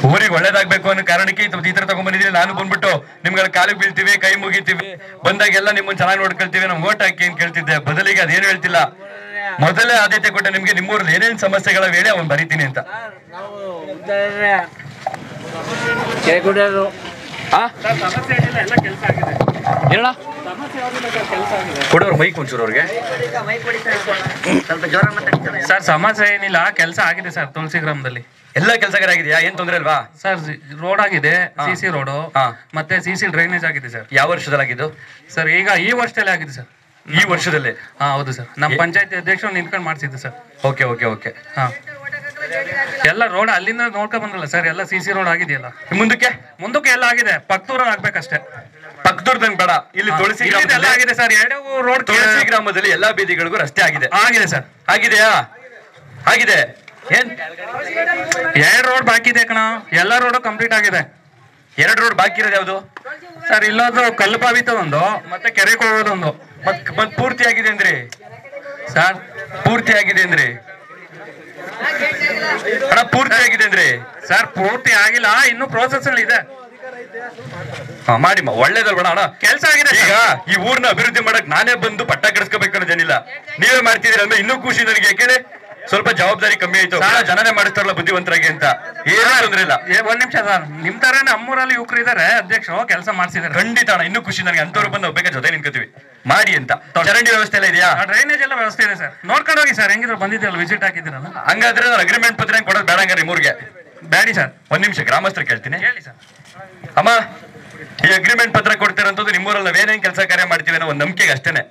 A: ಊರಿಗೆ ಒಳ್ಳೇದಾಗ್ಬೇಕು ಅನ್ನೋ ಕಾರಣಕ್ಕೆ ಈ ತರ ತಗೊಂಡ್ಬಂದಿದ್ದೀನಿ ನಾನು ಬಂದ್ಬಿಟ್ಟು ನಿಮ್ಗೆಲ್ಲ ಕಾಲಿಗೆ ಬೀಳ್ತೀವಿ, ಕೈ ಮುಗಿತೀವಿ. ಬಂದಾಗೆಲ್ಲ ನಿಮ್ಮನ್ನ ಚೆನ್ನಾಗಿ ನೋಡ್ಕೊಳ್ತೀವಿ. ನಮ್ಗೆ ಓಟ್ ಹಾಕಿ ಅಂತ ಕೇಳ್ತಿದ್ದೆ? ಬದಲಿಗೆ ಅದೇನು ಹೇಳ್ತಿಲ್ಲ? ಮೊದಲೇ ಆದ್ಯತೆ ಕೊಟ್ಟೆ ನಿಮ್ಗೆ ನಿಮ್ಮೂರಲ್ಲಿ ಏನೇನ್ ಸಮಸ್ಯೆಗಳ ವೇಳೆ ಅವ್ನು ಬರೀತೀನಿ ಅಂತ. ಹೇಳ ಕೊಡೋರು ಮೈಕ್ ಒಂಚೂರು ಅವ್ರಿಗೆ.
B: ಸರ್ ಸಮಸ್ಯೆ ಏನಿಲ್ಲ ಕೆಲಸ ಆಗಿದೆ ಸರ್ ತುಳಸಿ ಗ್ರಾಮದಲ್ಲಿ.
A: ಎಲ್ಲ ಕೆಲಸಗಾರ ಆಗಿದೆಯಾ? ಏನ್ ತೊಂದ್ರೆ ಅಲ್ವಾ?
B: ಸರ್ ರೋಡ್ ಆಗಿದೆ ಸಿ ಸಿ ರೋಡ್
A: ಹಾ.
B: ಮತ್ತೆ ಸಿ ಸಿ ಡ್ರೈನೇಜ್ ಆಗಿದೆ ಸರ್.
A: ಯಾವ ವರ್ಷದಲ್ಲಿ ಆಗಿದ್ದು?
B: ಸರ್ ಈಗ ಈ ವರ್ಷದಲ್ಲೇ ಆಗಿದೆ ಸರ್.
A: ಈ ವರ್ಷದಲ್ಲಿ?
B: ಹಾ ಹೌದು ಸರ್. ನಮ್ಮ ಪಂಚಾಯತಿ ಅಧ್ಯಕ್ಷರು ನಿಂತ್ಕೊಂಡು ಮಾಡಿಸಿದ್ದು ಸರ್.
A: Okay okay okay.
B: ಹಾ. ಎಲ್ಲ ರೋಡ್ ಅಲ್ಲಿಂದ ನೋಡ್ಕೊಂಡ್ ಬಂದ್ರಲ್ಲ ಸರ್ ಎಲ್ಲ ಸಿ ಸಿ ರೋಡ್ ಆಗಿದೆಯಲ್ಲ?
A: ಮುಂದಕ್ಕೆ
B: ಮುಂದಕ್ಕೆ ಎಲ್ಲ ಆಗಿದೆ. ಪಕ್ತೂರ ಆಗ್ಬೇಕಷ್ಟೇ.
A: ಪಕ್ಕದೂರ್ದಂಗ್ ಬೇಡ. ಇಲ್ಲಿ ತುಳಸಿ
B: ಆಗಿದೆ ಸರ್ ಎರಡು ರೋಡ್
A: ತುಳಸಿ ಗ್ರಾಮದಲ್ಲಿ ಎಲ್ಲಾ ಬೀದಿಗಳಿಗೂ ರಸ್ತೆ ಆಗಿದೆ.
B: ಆಗಿದೆ ಸರ್
A: ಆಗಿದೆಯಾ? ಆಗಿದೆ. ಏನ್?
B: ಎರಡು ರೋಡ್ ಬಾಕಿ ಇದೆ ಕಣ. ಎಲ್ಲ ರೋಡು ಕಂಪ್ಲೀಟ್ ಆಗಿದೆ.
A: ಎರಡು ರೋಡ್ ಬಾಕಿ ಇರೋದು ಯಾವ್ದು?
B: ಸರ್ ಇಲ್ಲೊಂದು ಕಲ್ಲು ಒಂದು ಮತ್ತೆ ಕೆರೆಗೆ ಹೋಗೋದೊಂದು
A: ಮತ್ ಮತ್ ಪೂರ್ತಿ ಆಗಿದೆ ಅಂದ್ರಿ.
B: ಸರ್
A: ಪೂರ್ತಿ ಆಗಿದೆ ಅಂದ್ರಿ. ಅಣ್ಣ ಪೂರ್ತಿ ಆಗಿದೆ ಅಂದ್ರೆ?
B: ಸರ್ ಪೂರ್ತಿ ಆಗಿಲ್ಲ ಇನ್ನು ಪ್ರೋಸೆಸ್ ಅಲ್ಲಿ ಇದೆ.
A: ಹಾ, ಮಾಡಿ ಒಳ್ಳೇದಲ್ವಣ ಅಣ್ಣ?
B: ಕೆಲಸ ಆಗಿದೆ
A: ಈಗ ಈ ಊರ್ನ ಅಭಿವೃದ್ಧಿ ಮಾಡಕ್ ನಾನೇ ಬಂದು ಪಟ್ಟ ಕೆಡಿಸ್ಕೋಬೇಕು ಜನಿಲ್ಲ ನೀವೇ ಮಾಡ್ತಿದ್ದೀರ ಅಂದ್ರೆ ಇನ್ನೂ ಖುಷಿ ನನಗೆ ಯಾಕೆಂದ್ರೆ ಸ್ವಲ್ಪ ಜವಾಬ್ದಾರಿ ಕಮ್ಮಿ ಆಯ್ತು. ಜನನೇ ಮಾಡಿಸ್ತಾರಲ್ಲ ಬುದ್ಧಿವಂತರಾಗಿ ಅಂತ. ಏನೂ ತೊಂದ್ರೆ ಇಲ್ಲ.
B: ಒಂದ್ ನಿಮಿಷ ಸರ್. ನಿಮ್ ತರ ನಮ್ಮೂರಲ್ಲಿ ಯುವಕರು ಇದಾರೆ. ಅಧ್ಯಕ್ಷ ಕೆಲಸ ಮಾಡಿಸಿದಾರೆ
A: ಖಂಡಿತ ಅಣ್ಣ ಇನ್ನೂ ಖುಷಿ ನನಗೆ. ಅಂತವ್ರು ಬಂದು ಬೇಕಾ ಜೊತೆ ನಿಂತ್ಕೋತೀವಿ. ಮಾಡಿ ಅಂತ. ಚರಂಡಿ ವ್ಯವಸ್ಥೆ ಎಲ್ಲ ಇದೆಯಾ?
B: ಡ್ರೈನೇಜ್ ಎಲ್ಲ ವ್ಯವಸ್ಥೆ ಇದೆ ಸರ್. ನೋಡ್ಕೊಂಡು ಹೋಗಿ ಸರ್. ಹೆಂಗಿದ್ರು ಬಂದಿದ್ದೀರಲ್ಲ ವಿಸಿಟ್ ಹಾಕಿದ್ದೀರಲ್ಲ?
A: ಹಂಗಾದ್ರೆ ನಾನು ಅಗ್ರಿಮೆಂಟ್ ಪತ್ರ ಹೆಂಗ್ ಕೊಡೋದು ಬೇಡ ಹಂಗಾರೆ ಊರಿಗೆ
B: ಬ್ಯಾಡಿ ಸರ್.
A: ಒಂದ್ ನಿಮಿಷ ಗ್ರಾಮಸ್ಥರು ಕೇಳ್ತೀನಿ.
B: ಹೇಳಿ ಸರ್.
A: ಅಮ್ಮ ಈ ಅಗ್ರಿಮೆಂಟ್ ಪತ್ರ ಕೊಡ್ತಿರೋಂಥದ್ದು ನಿಮ್ಮೂರಲ್ಲ ಏನೇನ್ ಕೆಲಸ ಕಾರ್ಯ ಮಾಡ್ತೀವಿ ಅನ್ನೋ ಒಂದು ನಂಬಿಕೆಗೆ ಅಷ್ಟೇನೆ.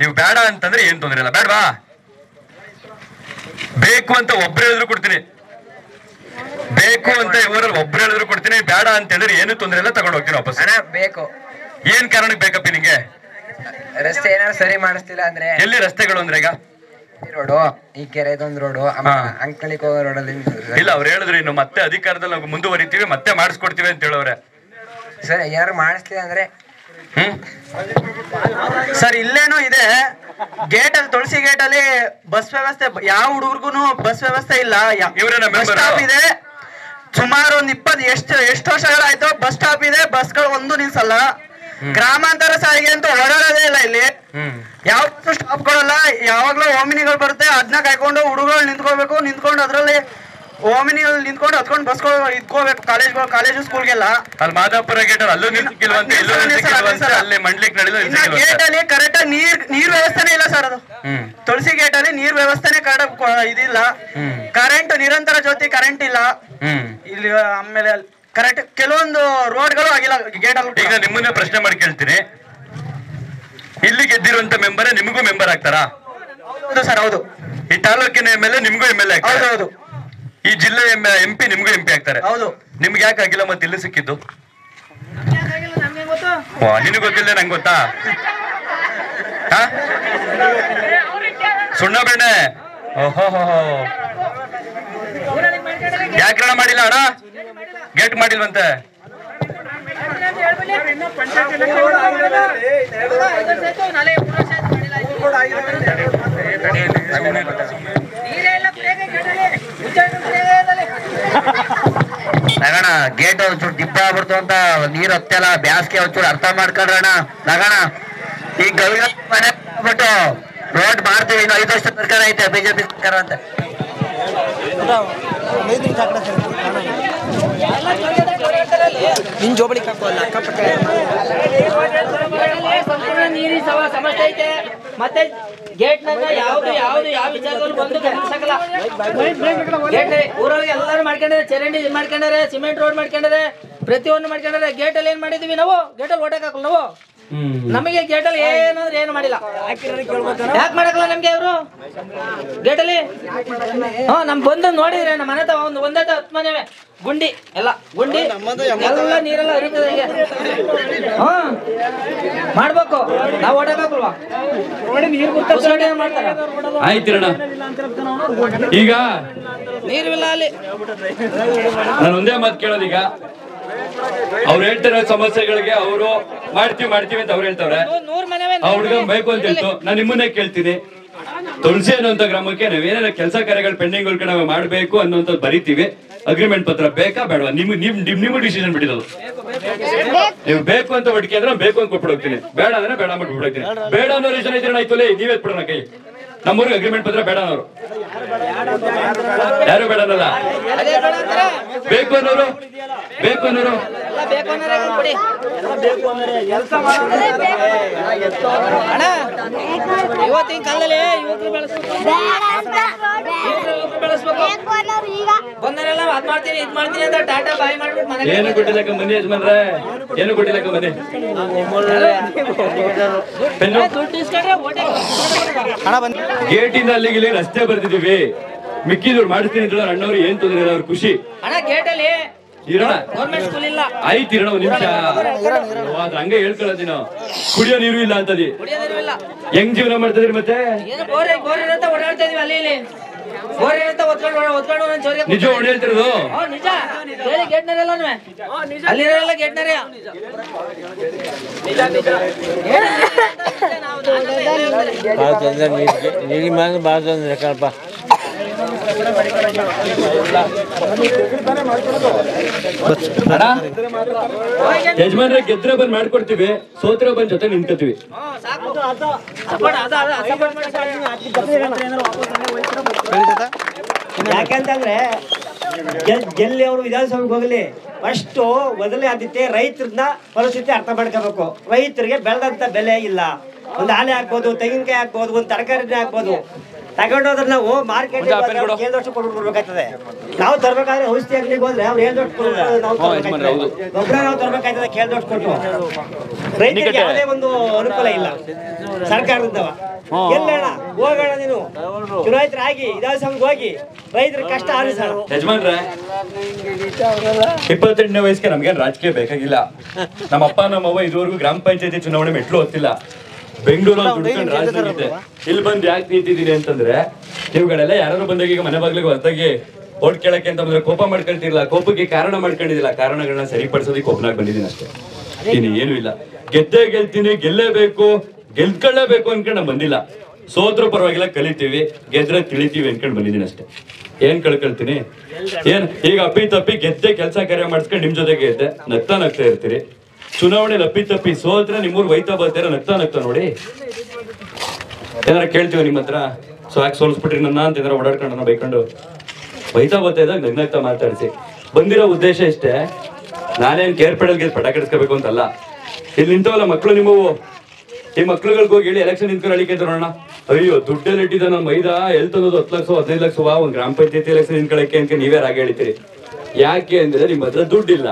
A: ನೀವು ಬೇಡ ಅಂತಂದ್ರೆ ಏನ್ ತೊಂದ್ರೆ ಇಲ್ಲ. ಬೇಡವಾ? ಬೇಕು ಅಂತ ಒಬ್ರು ಹೇಳಿದ್ರು ಕೊಡ್ತೀನಿ. ಬೇಕು ಅಂತ ಊರಲ್ಲಿ ಒಬ್ರು ಹೇಳಿದ್ರು ಕೊಡ್ತೀನಿ. ಬೇಡ ಅಂತ ಹೇಳಿದ್ರೆ ಏನು ತೊಂದ್ರೆ ಇಲ್ಲ ತಗೊಂಡು ಹೋಗ್ತೀನಿ ವಾಪಸ್.
J: ಬೇಕು.
A: ಏನ್ ಕಾರಣಕ್ಕೆ ಬೇಕಪ್ಪ ನಿಂಗೆ?
J: ರಸ್ತೆ ಏನಾದ್ರು ಸರಿ ಮಾಡಿಸ್ತಿಲ್ಲ ಅಂದ್ರೆ
A: ಎಲ್ಲಿ ರಸ್ತೆಗಳು ಅಂದ್ರೆ ಈಗ?
J: ಈ ರೋಡು ಈ ಕೆರೆದೊಂದು ರೋಡು. ಅಂಕಳಿಗೆ ರೋಡ್ ಅಲ್ಲಿ
A: ಇಲ್ಲ ಅವ್ರು ಹೇಳಿದ್ರು ಇನ್ನು ಮತ್ತೆ ಅಧಿಕಾರದಲ್ಲಿ ನಾವು ಮುಂದುವರಿತೀವಿ ಮತ್ತೆ ಮಾಡಿಸ್ಕೊಡ್ತೀವಿ ಅಂತ ಹೇಳವ್ರೆ.
J: ಸರ್ ಏನಾದ್ರು ಮಾಡಿಸ್ತಿಲ್ಲ ಅಂದ್ರೆ?
A: ಹ್ಮ್?
K: ಸರ್ ಇಲ್ಲೇನೋ ಇದೆ. ಗೇಟ್ ಅಲ್ಲಿ ತುಳಸಿ ಗೇಟ್ ಅಲ್ಲಿ ಬಸ್ ವ್ಯವಸ್ಥೆ ಯಾವ ಹುಡುಗರ್ಗುನು ಬಸ್ ವ್ಯವಸ್ಥೆ ಇಲ್ಲ. ಸ್ಟಾಪ್ ಇದೆ. ಸುಮಾರು ಒಂದ್ ಇಪ್ಪತ್ ಎಷ್ಟು ಎಷ್ಟು ವರ್ಷಗಳಾಯ್ತು ಬಸ್ ಸ್ಟಾಪ್ ಇದೆ ಬಸ್ಗಳು ಒಂದು ನಿಲ್ಸಲ್ಲ. ಗ್ರಾಮಾಂತರ ಸಾರಿಗೆ ಅಂತ ಓಡಾಡೋದೇ ಇಲ್ಲ ಇಲ್ಲಿ. ಯಾವ ಸ್ಟಾಪ್ ಕೊಡಲ್ಲ. ಯಾವಾಗ್ಲೂ ಓಮಿನಿಗಳು ಬರುತ್ತೆ. ಅದನ್ನ ಕಾಯ್ಕೊಂಡು ಹುಡುಗರು ನಿಂತ್ಕೋಬೇಕು. ನಿಂತ್ಕೊಂಡು ಅದ್ರಲ್ಲಿ ಓಮಿನಿಗಳು ನಿಂತ್ಕೊಂಡು ಹತ್ಕೊಂಡು ಬಸ್ ಇದ್ಕೋಬೇಕು. ಕಾಲೇಜ್ ಕಾಲೇಜು ಸ್ಕೂಲ್ಗೆಲ್ಲ
A: ಅಲ್ಲಿ ಮಾದಾಪುರ ಗೇಟ್ ಅಲ್ಲೂ ಮಂಡ್ಲಿಕ್
K: ಗೇಟ್ ಅಲ್ಲಿ ಕರೆಕ್ಟ್ ಆಗಿ ನೀರ್ ನೀರ್ ವ್ಯವಸ್ಥೆನೇ ಇಲ್ಲ ಸರ್ ಅದು. ತುಳಸಿ ಗೇಟ್ ಅಲ್ಲಿ ನೀರ್ ವ್ಯವಸ್ಥೆನೆ ಕರೆಕ್ಟ್ ಇದಿಲ್ಲ. ಕರೆಂಟ್ ನಿರಂತರ ಜ್ಯೋತಿ ಕರೆಂಟ್ ಇಲ್ಲ. ಇಲ್ಲಿ ಆಮೇಲೆ ಕರೆಕ್ಟ್ ಕೆಲವೊಂದು ರೋಡ್ಗಳು ಆಗಿಲ್ಲ. ಗೇಟ್ ಅಲ್ಲಿ
A: ಈಗ ನಿಮ್ಮನ್ನೇ ಪ್ರಶ್ನೆ ಮಾಡಿ ಕೇಳ್ತೀನಿ. ಇಲ್ಲಿ ಗೆದ್ದಿರುವಂತ ಮೆಂಬರ್ ನಿಮಗೂ ಮೆಂಬರ್ ಆಗ್ತಾರಾ?
K: ಹೌದು ಸರ್ ಹೌದು.
A: ಈ ತಾಲೂಕಿನ ಎಂ ಎಲ್ ಎ ನಿಮ್ಗೂ ಎಂ ಎಲ್ ಎ
K: ಹೌದು ಹೌದು.
A: ಈ ಜಿಲ್ಲೆ ಎಂ ಪಿ ನಿಮ್ಗೂ ಎಂ ಪಿ ಆಗ್ತಾರೆ.
K: ಹೌದು.
A: ನಿಮ್ಗೆ ಯಾಕೆ ಆಗಿಲ್ಲ ಮತ್ತೆ ಇಲ್ಲಿ ಸಿಕ್ಕಿದ್ದು?
C: ನಮ್ಗೆ ಗೊತ್ತು?
A: ವಾ, ನಿನಗ್ ಗೊತ್ತಿಲ್ಲ ನಂಗೆ ಗೊತ್ತಾ? ಹಾ? ಸುಣ್ಣ ಬೆಣ್ಣೆ. ಓಹೋ ಯಾಕೆ ಮಾಡಿಲ್ಲ ಅಣ್ಣ? ಗೇಟ್ ಮಾಡಿಲ್ವಂತೆ.
L: ನಗಣ ಗೇಟ್ ಒಂಚೂರು ದಿಬ್ಬ ಆಗ್ಬಿಡ್ತು ಅಂತ ನೀರ್ ಹತ್ತೆಲ್ಲ ಬ್ಯಾಸ್ಗೆ ಒಂಚೂರು ಅರ್ಥ ಮಾಡ್ಕೊಳ್ರಣ ನಗಣ, ಈ ಮನೆ ಬಿಟ್ಟು ರೋಡ್ ಮಾಡ್ತೀವಿ, ಇನ್ನು ಐದು ವರ್ಷ ಸರ್ಕಾರ ಐತೆ, ಬಿಜೆಪಿ ಸರ್ಕಾರ ಅಂತ.
C: ನಿನ್ ಜೋಬಳಿ ಕಾಕೋಲ್ಲ ಸಂಪೂರ್ಣ ಐತೆ. ಮತ್ತೆ ಗೇಟ್ ಯಾವ ವಿಚಾರದಲ್ಲಿ ಎಲ್ಲರೂ ಚರಂಡಿ ಮಾಡ್ಕೊಂಡಾರೆ ಸಿಮೆಂಟ್ ರೋಡ್ ಮಾಡ್ಕೊಂಡಾರೆ ಪ್ರತಿಯೊಂದು ಮಾಡ್ಕೊಂಡಾರೆ ಗೇಟ್ ಅಲ್ಲಿ ಏನ್ ಮಾಡಿದೀವಿ ನಾವು? ಗೇಟ್ ಅಲ್ಲಿ ಓಡಕ್ ಹಾಕಲ್ಲ ನಾವು? ನಮಗೆ ಗೇಟಲ್ಲಿ ಅಲ್ಲಿ ಏನಂದ್ರೆ ಏನು ಮಾಡಿಲ್ಲ. ಯಾಕೆ ಮಾಡಕಲ್ಲ ನಮ್ಗೆ ಅವರು ಗೇಟಲ್ಲಿ ಹಾ ನಮ್ ಬಂದು ನೋಡಿದ್ರೆ ನಮ್ಮ ಮನೆ ಒಂದು ಒಂದೇ ಹತ್ತು ಮನೆವೆ. ಗುಂಡಿ ಎಲ್ಲ ಗುಂಡಿ. ಎಲ್ಲ ನೀರೆಲ್ಲ ಹರಿತದೆ ಹಿಂಗೆ ಹಾ ಮಾಡ್ಬೇಕು. ನಾವು ಓಡಾಕಲ್ವಾ ನೀರು ಮಾಡ್ತಾರೆ?
A: ಆಯ್ತಿರಣ್ಣ ಈಗ
C: ನೀರಿಲ್ಲ ಅಲ್ಲಿ.
A: ನಾನು ಒಂದೇ ಮಾತು ಕೇಳೋದೀಗ. ಅವ್ರು ಹೇಳ್ತಿರೋ ಸಮಸ್ಯೆಗಳಿಗೆ ಅವರು ಮಾಡ್ತೀವಿ ಮಾಡ್ತೀವಿ ಅಂತ ಅವ್ರು ಹೇಳ್ತಾವ್ರೆ. ಆ ಹುಡುಗ ಬೇಕು ಅಂತ ಹೇಳ್ತು. ನಾನು ನಿಮ್ಮನ್ನೇ ಕೇಳ್ತೀನಿ. ತುಳಸಿ ಅನ್ನುವಂಥ ಗ್ರಾಮಕ್ಕೆ ನಾವೇನಾರ ಕೆಲಸ ಕಾರ್ಯಗಳು ಪೆಂಡಿಂಗ್ ಉಳ್ಕೊಂಡು ನಾವು ಮಾಡ್ಬೇಕು ಅನ್ನುವಂಥದ್ದು ಬರಿತೀವಿ. ಅಗ್ರಿಮೆಂಟ್ ಪತ್ರ ಬೇಕಾ ಬೇಡವಾ? ನಿಮ್ ನಿಮ್ ನಿಮ್ ನಿಮ್ಮ ಡಿಸಿಷನ್ ಬಿಟ್ಟಿರೋದು. ನೀವು ಬೇಕು ಅಂತ ಒಟ್ಟಿಗೆ ಅಂದ್ರೆ ಬೇಕು ಅಂತ ಕೊಟ್ಬಿಡೋಗ್ತೀನಿ. ಬೇಡ ಅಂದ್ರೆ ಬೇಡ ಮಾಡ್ಬಿಟ್ಟು ಹೋಗ್ತೀನಿ ಬೇಡ ಅನ್ನೋ ರೀಸನ್ ಇದ್ರೆ ಆಯ್ತು ನೀವೇ ಬಿಡೋಣ ಕೈ. ನಮ್ಮೂರಿಗೆ ಅಗ್ರಿಮೆಂಟ್ ಬಂದ್ರೆ ಬೇಡ ಅವರು ಯಾರು ಬೇಡ ಬೇಕು ಅನ್ನೋರು? ಬೇಕು ಅನ್ನೋರು?
C: ಇವತ್ತಿನ ಕಾಲದಲ್ಲಿ ಯುವಕರು ಬೆಳೆಸ್ಬೇಕು ಬಂದರೆಲ್ಲ ಅದ್ ಮಾಡ್ತೀನಿ ಇದ್ ಮಾಡ್ತೀನಿ ಅಂತ ಟಾಟಾ ಬಾಯಿ ಮಾಡ್ಬಿಟ್ಟು ಮನೆಗೆ
A: ಏನು ಕೊಟ್ಟಿಲ್ಲಕ್ಕ ಮನೆ ಯಜಮಾನ್ರೆ? ಏನು ಕೊಟ್ಟಿಲ್ಲಕ್ಕ ಮನೆ? ಹಣ
C: ದುಡ್ಡು ಇಸ್ಕೊಂಡ್ರೆ ಓಟೆ
A: ಗೇಟ್ ಇಂದ ಅಲ್ಲಿಗೆ ಇಲ್ಲಿ ರಸ್ತೆ ಬರ್ತಿದೀವಿ ಮಿಕ್ಕಿದ್ರು ಮಾಡಿಸ್ತೀನಿ ಅಂತ ಅಣ್ಣವ್ರು ಏನ್ ತೊಂದ್ರೆ ಅವ್ರ ಖುಷಿ. ಆಯ್ತು ಇರೋಣ ಒಂದ್ ನಿಮಿಷ. ಅದ್ರ ಹಂಗೆ ಹೇಳ್ಕೊಳ್ಳೋದಿ ನಾವು ಕುಡಿಯೋ ನೀರು ಇಲ್ಲ ಅಂತದಿ. ಹೆಂಗ್ ಜೀವನ ಮಾಡ್ತಿದ್ರಿ ಮತ್ತೆ?
C: ಇರತ್ತ ಒತ್ಕೊಂಡು ಒತ್ಕೊಂಡು ಚೋರಿಗೆ
A: ನಿಜ ಹೊಡೆ ಹೇಳ್ತಿರೋದು
C: ನಿಜ ಹೇಳಿ
F: ಭಾಳ ತೊಂದರೆ
A: ಯಜಮಾನ್ರೆ ಗೆದ್ರೆ ಬಂದ್ ಮಾಡ್ಕೊಡ್ತೀವಿ ಸೋತ್ರ ಬಂದ್ ಜೊತೆ ನಿಂತ್ಕೋತೀವಿ
M: ಯಾಕೆಂತಂದ್ರೆ ಎಲ್ಲಿ ಅವರು ವಿಧಾನಸಭೆಗೆ ಹೋಗಲಿ ಫಸ್ಟ್ ಮೊದಲೇ ಆದ್ಯತೆ ರೈತರನ್ನ ಪರಿಸ್ಥಿತಿ ಅರ್ಥ ಮಾಡ್ಕೋಬೇಕು. ರೈತರಿಗೆ ಬೆಳೆದಂತ ಬೆಲೆ ಇಲ್ಲ. ಒಂದು ಆಲೆ ಹಾಕ್ಬೋದು, ತೆಂಗಿನಕಾಯಿ ಹಾಕ್ಬೋದು, ಒಂದು ತರಕಾರಿನೇ ಹಾಕ್ಬೋದು. ತಗೊಂಡೋದ್ರೆ ನಾವು ಮಾರ್ಕೆಟ್ ಕೇಂದ್ರ ಕೊಟ್ಟು ಬರ್ಬೇಕಾಗ್ತದೆ ನಾವು ತರ್ಬೇಕಾದ್ರೆ ಔಷಧಿ ಅಂಗಡಿಗೆ ಹೋದ್ರೆ ಅವ್ರು ನಾವು ತರ್ಬೇಕಾಗ್ತದೆ. ಗೊಬ್ಬರ ನಾವು ತರ್ಬೇಕಾಯ್ತದೆ ಕೇಳ್ದೊಟ್ಟು ಕೊಟ್ಟು. ರೈತರಿಗೆ ಯಾವುದೇ ಒಂದು ಅನುಕೂಲ ಇಲ್ಲ. ಸರ್ಕಾರದಿಂದ ಎಲ್ಲಣ್ಣ ಹೋಗೋಣ ನೀನು. ಚುನಾಯಿತರಾಗಿ ವಿಧಾನಸಭೆಗೆ ಹೋಗಿ ರೈತರ ಕಷ್ಟ ಆಲಿಸೋಣ
A: ಯಜಮಾನ್ರೆ ಇಪ್ಪತ್ತೆಂಟನೇ ವಯಸ್ಸಿಗೆ ನಮ್ಗೇನ್ ರಾಜಕೀಯ ಬೇಕಾಗಿಲ್ಲ. ನಮ್ಮ ಅಪ್ಪ ನಮ್ಮ ಅವ್ವ ಇದುವರೆಗೂ ಗ್ರಾಮ ಪಂಚಾಯತಿ ಚುನಾವಣೆ ಮೆಟ್ಲು ಹೊತ್ತಿಲ್ಲ ಬೆಂಗಳೂರಲ್ಲಿ ದುಡ್ಕೊಂಡು ರಾಜಧಾನಿದೆ ಇಲ್ಲಿ ಬಂದು ಯಾಕೆ ನಿಂತಿದ್ದೀನಿ ಅಂತಂದ್ರೆ ನೀವುಗಳೆಲ್ಲ ಯಾರು ಬಂದಾಗ ಈಗ ಮನೆ ಬಾಗ್ಲಿಗೆ ಹೊರತಾಗಿ ಓಟ್ ಕೇಳಕ್ಕೆ ಅಂತ ಬಂದ್ರೆ ಕೋಪ ಮಾಡ್ಕೊಳ್ತಿರ್ಲಿಲ್ಲ. ಕೋಪಕ್ಕೆ ಕಾರಣ ಮಾಡ್ಕೊಂಡಿದ್ದಿಲ್ಲ. ಕಾರಣಗಳನ್ನ ಸರಿಪಡಿಸೋದಕ್ಕೆ ಒಬ್ಬನಾಗಿ ಬಂದಿದ್ದೀನಿ ಅಷ್ಟೇ. ಇನ್ನು ಏನು ಇಲ್ಲ. ಗೆದ್ದೇ ಗೆಲ್ತೀನಿ ಗೆಲ್ಲೇಬೇಕು ಗೆಲ್ಕೊಳ್ಳೇಬೇಕು ಅನ್ಕೊಂಡು ನಾನು ಬಂದಿಲ್ಲ. ಸೋತ್ರ ಪರವಾಗಿಲ್ಲ ಕಲಿತೀವಿ ಗೆದ್ರೆ ತಿಳಿತೀವಿ ಅನ್ಕೊಂಡು ಬಂದಿದ್ದೀನಿ ಅಷ್ಟೇ. ಏನ್ ಕಳ್ಕೊಳ್ತೀನಿ? ಏನ್ ಈಗ ಅಪ್ಪಿ ತಪ್ಪಿ ಗೆದ್ದೆ ಕೆಲಸ ಕಾರ್ಯ ಮಾಡಿಸ್ಕೊಂಡು ನಿಮ್ ಜೊತೆಗೆ ಇದ್ದೆ. ನಗ್ತಾ ನಗ್ತಾ ಇರ್ತೀರಿ. ಚುನಾವಣೆಯಲ್ಲಿ ಲಪ್ಪಿ ತಪ್ಪಿ ಸೋತ್ರ ನಿಮ್ಮೂರ್ ವೈತಾ ಬರ್ತೀರ ನಗ್ತಾ ನಗ್ತಾ ನೋಡಿ. ಏನಾರ ಕೇಳ್ತೀವಿ ನಿಮ್ಮ ಹತ್ರ? ಸೊ ಯಾಕೆ ಸೋಲ್ಸ್ಬಿಟ್ರಿ ನನ್ನ ಅಂತ ಏನಾರ ಓಡಾಡ್ಕೊಂಡು ನಾನು ಬೈಕೊಂಡು ಬೈತಾ ಬರ್ತಾ ಇದ್ದಾಗ ನಗ್ನಗ್ತಾ ಮಾತಾಡಿಸಿ. ಬಂದಿರೋ ಉದ್ದೇಶ ಇಷ್ಟೇ. ನಾನೇನು ಕೇರ್ ಪೆಡಲ್ಗೆ ಪಟ ಕೆಡಿಸ್ಕೋಬೇಕು ಅಂತಲ್ಲ. ಇಲ್ಲಿ ನಿಂತವಲ್ಲ ಮಕ್ಕಳು ನಿಮ್ಮವು? ಈ ಮಕ್ಳುಗಳಿಗೆ ಹೋಗಿ ಹೇಳಿ ಎಲೆಕ್ಷನ್ ನಿಂತ್ಕೊಂಡು ಅಳಿಕೆ ನೋಡೋಣ ಅಯ್ಯೋ, ದುಡ್ಡೆಲ್ಲ ಇಟ್ಟಿದ್ದ ನಮ್ಮ ಮೈದಾ ಎಲ್ತ್ ಅನ್ನೋದು ಹತ್ತು ಲಕ್ಷ, ಹದಿನೈದು ಲಕ್ಷ ಒಂದು ಗ್ರಾಮ ಪಂಚಾಯತಿ ಎಲೆಕ್ಷನ್ ನಿಂತ್ಕೊಳಕ್ಕೆ ಅಂತ ನೀವೇ ರಾಗಿ ಹೇಳ್ತೀರಿ ಯಾಕೆ ಅಂದ್ರೆ ನಿಮ್ಮ ಹತ್ರ ದುಡ್ಡಿಲ್ಲ.